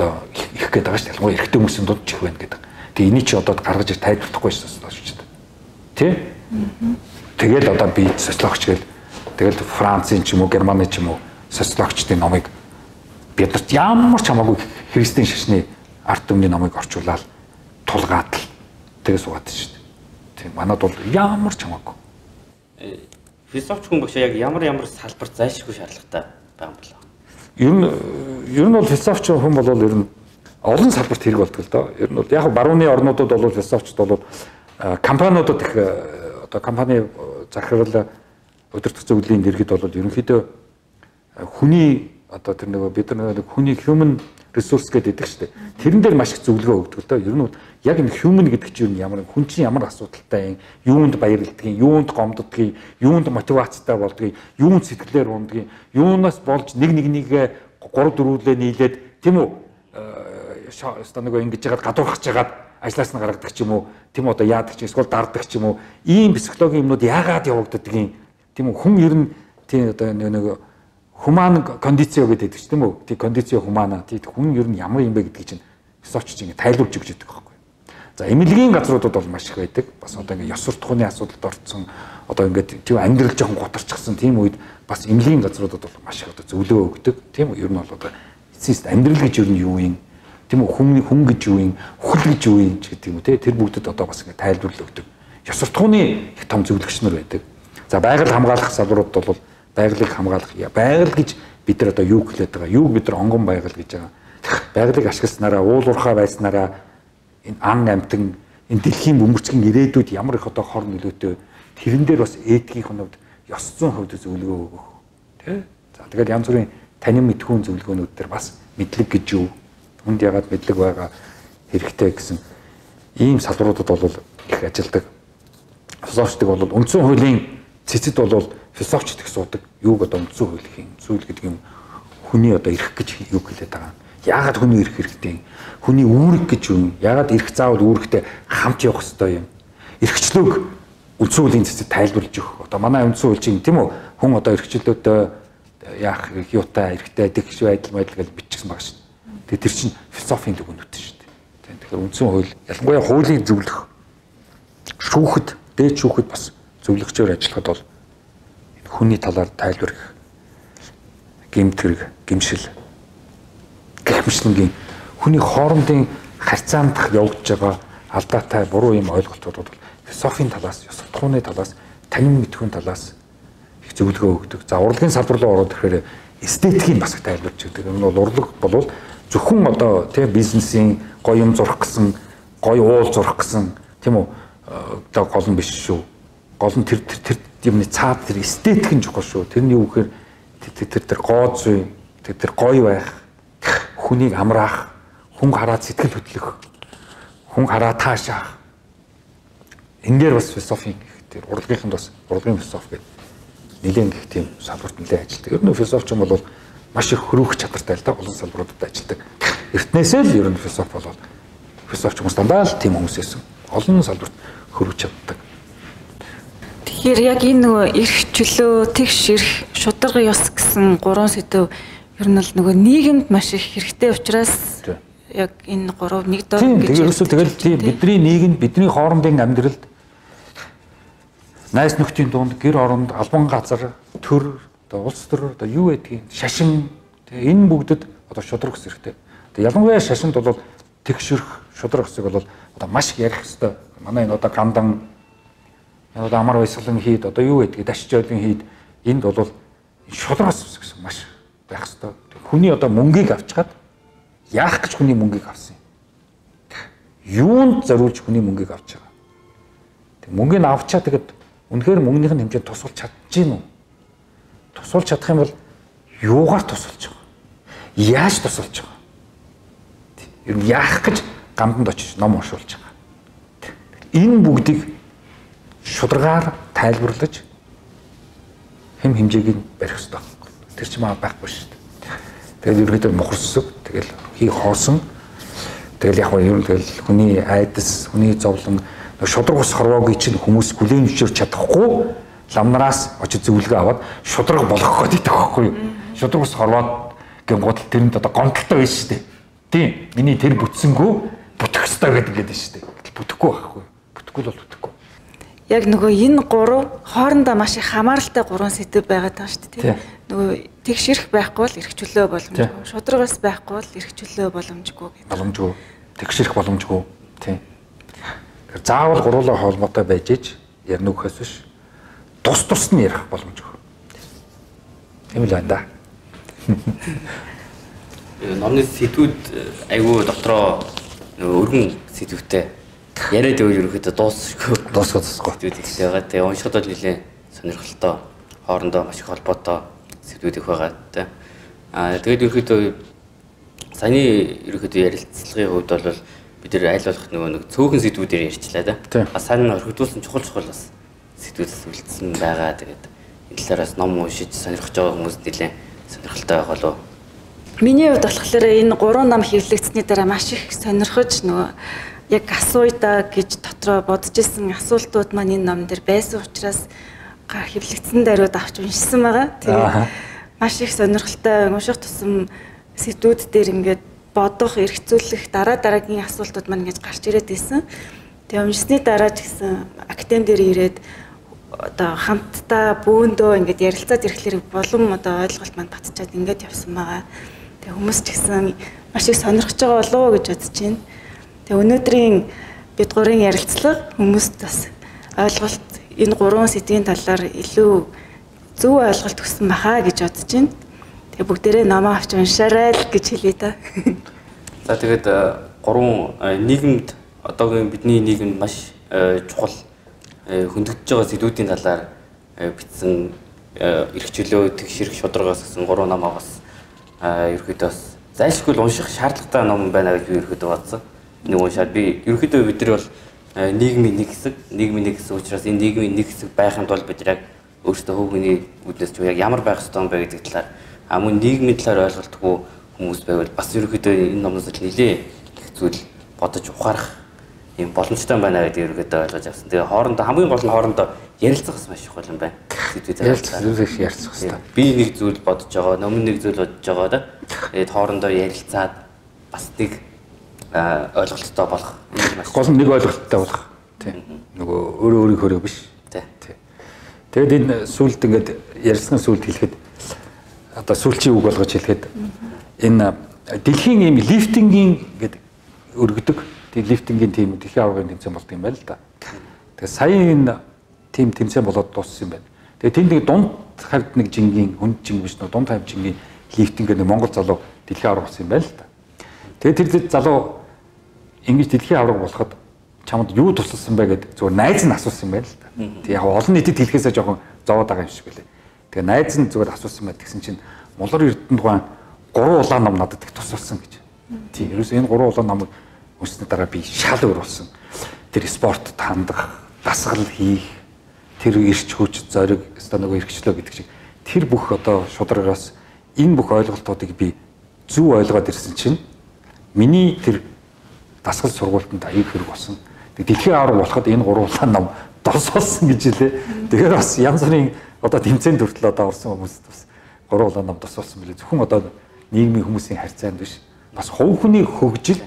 A: одоо их гээд байгаа шүү дээ. Ялангуяа эрэгтэй хүмүүсийн дунд чих байна гэдэг. Тэгээ энийг чи одоо гаргаж ир тайлбарлахгүй шүү дээ. Тэ? Тэгэл одоо би социологч гэл тэгэл Францын ч юм уу Германы ч юм уу социологчдын номыг бидэрт ямар ч хамаагүй христийн шашны арт түмний номыг орчуулаад тулгаад л тэгээ суугаад шүү дээ. Тийм манад бол ямар ч хамаагүй.
D: Э, философч хүн багш яг ямар ямар салбар зайлшгүй шаардлагатай байгаа юм болоо.
A: Ер нь ер нь бол философч хүн бол ер нь олон салбарт хэрэг болдог л доо. Ер нь бол яг барууны орнуудад бол философчд бол компаниудад их одоо компани захирал удирдах зөвлөлийн дэргэд бол ерөнхийдөө хүний одоо тэр нэг бид нар хүний human resource гэдэг байдаг шүү дээ. Тэрэн дээр маш их зөвлөгөө өгдөг л доо. Ер нь яг энэ human гэдэг чинь ямар хүн чинь ямар асуудалтай юм, юунд баярлдгийг, юунд гомддгийг, юунд мотивацтай болдгийг, юунд сэтгэлээр ундгийг, юунаас болж нэг нэг нэгэ 3 4-лээ нийлээд тийм үү? Э нэг ингэж яагаад гадуурхаж яагаад ажлаас нь гаргадаг ч юм уу? Тийм одоо яадаг ч эсвэл дарддаг ч юм уу? Ийм психологийн юмнууд яагаад явагддгийг тийм үү? Хүн ер нь тийм одоо нэг хуман кондицио гэдэг ч тийм үү? Тийм кондицио хумана тийм хүн ер нь ямар юм бэ гэдгийг чинь философч чинь тайлбарж өгч яддаг за эмнэлгийн газруудад бол маш их байдаг. Бас одоо ингээ ёс суртахууны асуудалд орцсон одоо ингээд тийм амьдрал жоохон готарчихсан тийм үед бас эмнэлгийн газруудад бол маш их одоо зөвлөгөө өгдөг. Тийм үү? Ер нь бол одоо эцсийн амьдрал гэж ер нь юу юм? Тийм үү? Хүн хүн гэж юу юм? Хүл гэж юу юм? Ч гэдэг юм уу тэр бүгдэд одоо бас ингэ тайлбарлал өгдөг. Ёс суртахууны их том зөвлөгч нар байдаг. За байгаль хамгаалах салбарууд бол байгалыг хамгаалах байгаль гэж бид нар одоо юу хэлээд байгаа? Юуг бид нар онгон байгаль гэж байгаа. Байгалыг ашигласнараа уул уурхай байснараа энэ ан амтан энэ дэлхийн бөмбөрцгийн ирээдүйд ямар их одоо хор нөлөөтэй тэрэн дээр бас этикийн хувьд ёс зүйн хувьд зөвлөгөө өгөх. Тэ? За тэгээд янз бүрийн танин мэдхүүн зөвлөгөөнүүд дээр бас мэдлэг гэж юу хүнд ягаад мэдлэг байгаа хэрэгтэй гэсэн ийм салбаруудад бол их ажилдаг. Философчдаг бол үндсэн хуулийн цэцэд бол философчд их суудаг. Юуг одоо үндсэн хуулийн зүйл гэдэг юм хүний одоо ирэх гэж юу хэлээд байгаа юм. Яагаад хүний ирэх хэрэгтэй? Хүний үүрэг гэж юу? Яагаад ирэх заавал үүрэгтэй хамт явах ёстой юм? Ирхчлөөг үндсэн хуулийн цэцэд тайлбарлаж өгөх. Одоо манай үндсэн хууль чинь тийм үү? Хүн одоо ирхчлөөдөө яах юутай эрэгтэй дэгш байдал байдал гэж бичсэн баг шүү Тэгээ тэр чинь философийн дүгнэлт шүү дээ. Тэгэхээр үндсэн хууль ялангуяа хуулийг зөвлөх шүүхэд дээд шүүхэд бас зөвлөгчөөр ажиллахад бол хүний талаар тайлбар их гэмтэрэг, гимшил гэх мэтлэнгийн хүний хоорондын харьцаанд явагдаж байгаа алдаатай буруу юм ойлголтууд бол философийн талаас, ёс суртахууны талаас, танин мэдхүйн талаас их зөвлөгөө өгдөг. За урлагийн салбар руу ороод ирэхээр эстетикийн бас тайлбарч өгдөг. Энэ бол урлаг болвол зөвхөн одоо тийм бизнесийн гоё юм зурх гэсэн гоё уул зурх гэсэн тийм үү одоо гол нь биш шүү. Гол нь тэр тэр тэр юмны цаад тэр эстетик нь чухал шүү. Тэрний юу гэхээр тэр тэр гоо зүй тэр тэр гоё байх хүнийг амраах хүн хараад сэтгэл хөдлөх хүн хараа таашаах энээр бас философи тэр урлагийнхэнд бас урлагийн философи гэдэг нэлээд гэх тийм салбарт нэлээд ажилтдаг. Ер нь философч юм бол маш их хөрөөх чадвартай л да олон салбаруудад ажилладаг. Эртнээсээ л ер нь философи болоод философч хүмүүс дандаа л тийм хүмүүс байсан. Олон салбарт хөрөж чаддаг.
C: Тэгэхээр яг энэ нөгөө эрх чөлөө, тэгш эрх, шударга ёс гэсэн гурван сэдв ер нь л нөгөө нийгэмд маш их хэрэгтэй учраас яг энэ гурав нэг дор
A: гэж. Тийм, ерөөсөө тэгэл тийм бидний нийгэмд бидний хоорондын амьдралд найс нөхдийн дунд гэр оронд албан газар төр одоо улс төр одоо юу байдгийг шашин тэгээ энэ бүгдэд одоо шудраг ус хэрэгтэй. Тэгээ ялангуяа шашинд бол тэгшэрх шудраг усыг бол одоо маш их ярих хэрэгтэй. Манай энэ одоо гандан энэ одоо амар баясгалан хийд одоо юу байдгийг дашч ойлын хийд энд бол шудраг ус гэсэн маш байх хэрэгтэй. Хүний одоо мөнгийг авчгаад яах гэж хүний мөнгийг авсан юм. Юунд зориулж хүний мөнгийг авч байгаа. Тэг мөнгийг авчаа тэгэд үнэхээр мөнгөнийх нь хэмжээнд тусалж чадчихэв үү? тусалж чадах юм бол юугаар тусалж байгаа? Яаж тусалж байгаа? Ер нь яах гэж гамданд очиж ном уншуулж байгаа. Энэ бүгдийг шударгаар тайлбарлаж хэм хэмжээг нь барих хэрэгтэй. Тэр чинь маа байхгүй шүү дээ. Тэгэл ерөөдөө мухарсаг тэгэл хий хоосон тэгэл яг нь ер нь тэгэл хүний айдас, хүний зовлон шудраг ус хорвоогийн чинь хүмүүс бүлээн өчөөр чадахгүй ламнараас очиж зөвлөгөө аваад шудраг болгох гэдэг байхгүй юу? Шудраг ус хорвоод гингууд тэрэнд одоо гомдолтой байж штэ. Тийм. Миний тэр бүтсэнгүү бүтэх ёстой гэдэг гэдэг штэ. Бүтэхгүй байхгүй. Бүтэхгүй бол бүтэхгүй.
C: Яг нөгөө энэ гурав хоорондоо маш их хамааралтай гурван сэдв байгаад байгаа шүү дээ. Нөгөө тэгшэрх байхгүй бол эрхчлөө боломжгүй. Шудрагаас байхгүй бол эрхчлөө боломжгүй
A: гэдэг. Боломжгүй. Тэгшэрх боломжгүй. Тийм. Заавал гуруулаа холбоотой байж ич ярина үхээс биш. Тус тус нь ярих боломжгүй. Тийм л байна да.
D: Номны сэдвүүд айгүй дотроо өргөн сэдвүүтэй яриад өгөл ерөөхдөө дуусахгүй
A: дуусахгүй
D: сэдвүүд их байгаа. Тэгээ уншихад бол нэлээд сонирхолтой хоорондоо маш их холбоотой сэдвүүд их байгаа. Тэ. Аа тэгээд ерөөхдөө саяны ерөөхдөө ярилцлагын хувьд бол бид нэр аль болох нөгөө нэг цөөхөн сэдвүүдээр ярьчлаа да. А сайн орхигдуулсан чухал чухал бас сэдвүүдс үлдсэн байгаа. Тэгээд энэ талаараас ном уншиж сонирхож байгаа хүмүүс нэлээд сонирхолтой байх болов.
C: Миний хувьд болохоор энэ гурван ном хэвлэгдсэний дараа маш их сонирхож нөгөө яг асууя гэж дотроо бодож исэн асуултууд маань энэ ном дээр байсан учраас хэвлэгдсэн даруйд авч уншсан байгаа. Тэгээ маш их сонирхолтой унших тусам сэдвүүд дээр ингээд бодох, эргцүүлэх дараа дараагийн асуултууд маань ингэж гарч ирээд байсан. Тэгээ уншсны дараа ч гэсэн академи дээр ирээд одоо хамтдаа бөөндөө ингээд ярилцаад ирэхлээр болон одоо ойлголт манд батчаад ингээд явсан байгаа. Тэгээ хүмүүс ч гэсэн маш их сонирхож байгаа болов уу гэж бодож байна. Тэгээ өнөөдрийн бид гурийн ярилцлага хүмүүст бас ойлголт энэ гурван сэдвийн талаар илүү зөв ойлголт өгсөн баха гэж бодож байна. Тэгээ бүгдээрээ намаа авч уншаарай л гэж хэлье та.
D: За тэгээд гурван нийгэмд одоогийн бидний нийгэмд маш чухал Э, хөндөгдөж байгаа сэдвүүдийн талаар э, бичсэн э, эрх чөлөө тэгшэрх шударгаас гэсэн гурван ном бас ерөөдөө зайлшгүй унших шаардлагатай ном байна гэж би ерөөдөө бодсон. Нэг уншаад би ерөөдөө бид нар бол нийгмийн нэг хэсэг, нийгмийн нэг хэсэг учраас энэ нийгмийн нэг хэсэг байхын тулд бид яг өөрсдөө хөвгөний үднэс ч яг ямар байх ёстой юм бэ гэдэг талаар а мөн нийгмийн талаар ойлголтгүй хүмүүс байвал бас ерөөдөө энэ номноос л нэлээ их зүйл бодож ухаарах юм боломжтой байна гэдэг ерөөдөө ойлгож авсан. Тэгээ хоорондоо хамгийн гол нь хоорондоо ярилцах бас маш чухал юм байна.
A: Ярилцах ярилцах хэрэгтэй.
D: Би нэг зүйл бодож байгаа, номын нэг зүйл бодож байгаа да. Тэгээд хоорондоо ярилцаад бас нэг ойлголттой болох.
A: Гол нь нэг ойлголттой болох. Тийм. Нөгөө өөрөө өөрийг хөрөө биш. Тийм. Тэгээд энэ сүлд ингээд ярилцсан сүлд хэлэхэд одоо сүлчийн үг болгож хэлэхэд энэ дэлхийн ийм лифтингийн гэдэг өргөдөг тийм лифтингийн тим дэлхийн аваргын тэмцээн болд юм байна л да. Тэгээ сая энэ тим тэмцээн болоод дууссан юм байна. Тэгээ тэнд нэг дунд хавьд нэг жингийн хүнд жинг биш нөө дунд хавь жингийн лифтингээр нэг Монгол залуу дэлхийн аварга болсон юм байна л да. Тэгээ тэр залуу ингэж дэлхийн аварга болоход чамд юу тусалсан бэ гэдэг зүгээр найз нь асуусан юм байна л да. Тэг яг олон нийтэд хэлэхээсээ жоохон зовоод байгаа юм шиг байлээ. Тэгээ найз нь зүгээр асуусан байт гэсэн чинь Монгол Эрдэнэт гуайн гурван улаан ном надад их тусалсан гэж. Тийм ерөөс энэ гурван улаан номыг Үүснэ дараа би шал өөр болсон. Тэр спортод хандах, дасгал хийх, тэр ирч хүч зориг, өстой нөгөө эргчлөө гэдэг шиг тэр бүх одоо шударгаас энэ бүх ойлголтуудыг би зөв ойлгоод ирсэн чинь миний тэр дасгал сургуультанд аяг хэрэг болсон. Дэлхийн авраг болоход энэ гурвуулаа ном дос болсон гэж хэлээ. Тэгэхээр бас янз бүрийн одоо тэмцээнд хүртэл одоо орсон хүмүүст бас гурвуулаа ном дос болсон билээ. Зөвхөн одоо нийгмийн хүмүүсийн харьцаанд биш. Бас хувь хүний хөгжилд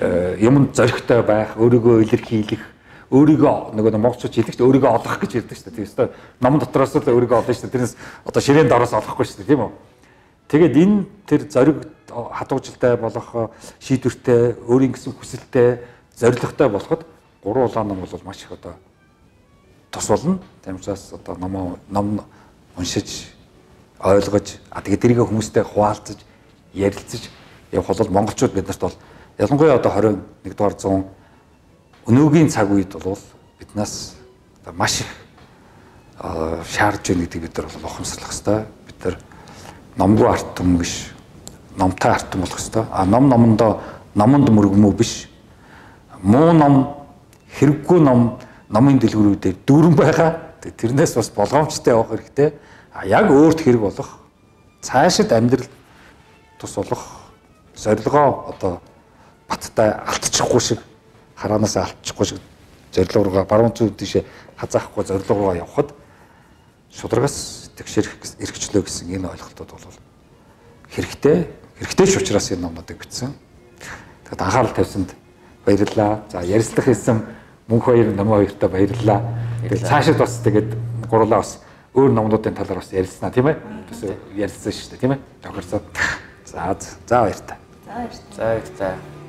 A: Э, юмд зоригтой байх, өөрийгөө илэрхийлэх, өөрийгөө нөгөө монголчууд чинь өөрийгөө олох гэж хэлдэг шүү дээ. Тийм ээ. Ном дотроос л өөрийгөө олно шүү дээ. Тэрнээс одоо ширээнд ороос олохгүй шүү дээ, тийм үү? Тэгээд энэ тэр зориг хадгалжтай болох шийдвэртэй, өөрийн гэсэн хүсэлтэй, зоригтой болоход гурван улаан ном бол маш их одоо тус болно. Тийм учраас одоо ном ном уншиж ойлгож, а тэгээд тэрийг хүмүүстэй хуваалцаж, ярилцаж явах бол монголчууд биднэрт бол Ялангуяа одоо 21 дугаар 100 өнөөгийн цаг үед бол биднээс маш их шаардж байна гэдэг бид нар бол бохомсорлох хэвээр бид нар номгүй артан биш номтой артан болох хэвээр а ном номондоо номонд мөргмөө биш муу ном хэрэггүй ном номын дэлгүүрүүдээр дүүрэн байгаа. Тэрнээс бас болгоомжтой явах хэрэгтэй. А яг өөрт хэрэг болох цаашид амьдрал тус болох зорилгоо одоо баттай алдчихгүй шиг хараанаас алдчихгүй шиг зорилго руугаа баруун зүүн тийшээ хазаахгүй зорилго руугаа явхад шударгаас тэгшэрх эргчлөө гэсэн энэ ойлголтууд бол хэрэгтэй хэрэгтэй ш учраас энэ номнуудыг бичсэн. Тэгэхэд анхаарал тавьсанд баярлалаа. За ярилцлах хийсэн мөнх хоёр намаа хоёртаа баярлалаа. Тэгээд цаашид бас тэгээд гурлаа бас өөр номнуудын талаар бас ярилцсанаа тийм ээ. Бас ярилцсан шүү дээ тийм ээ. Тохирцоо. За за баяр та.
C: За баярлалаа.
D: За баяр та.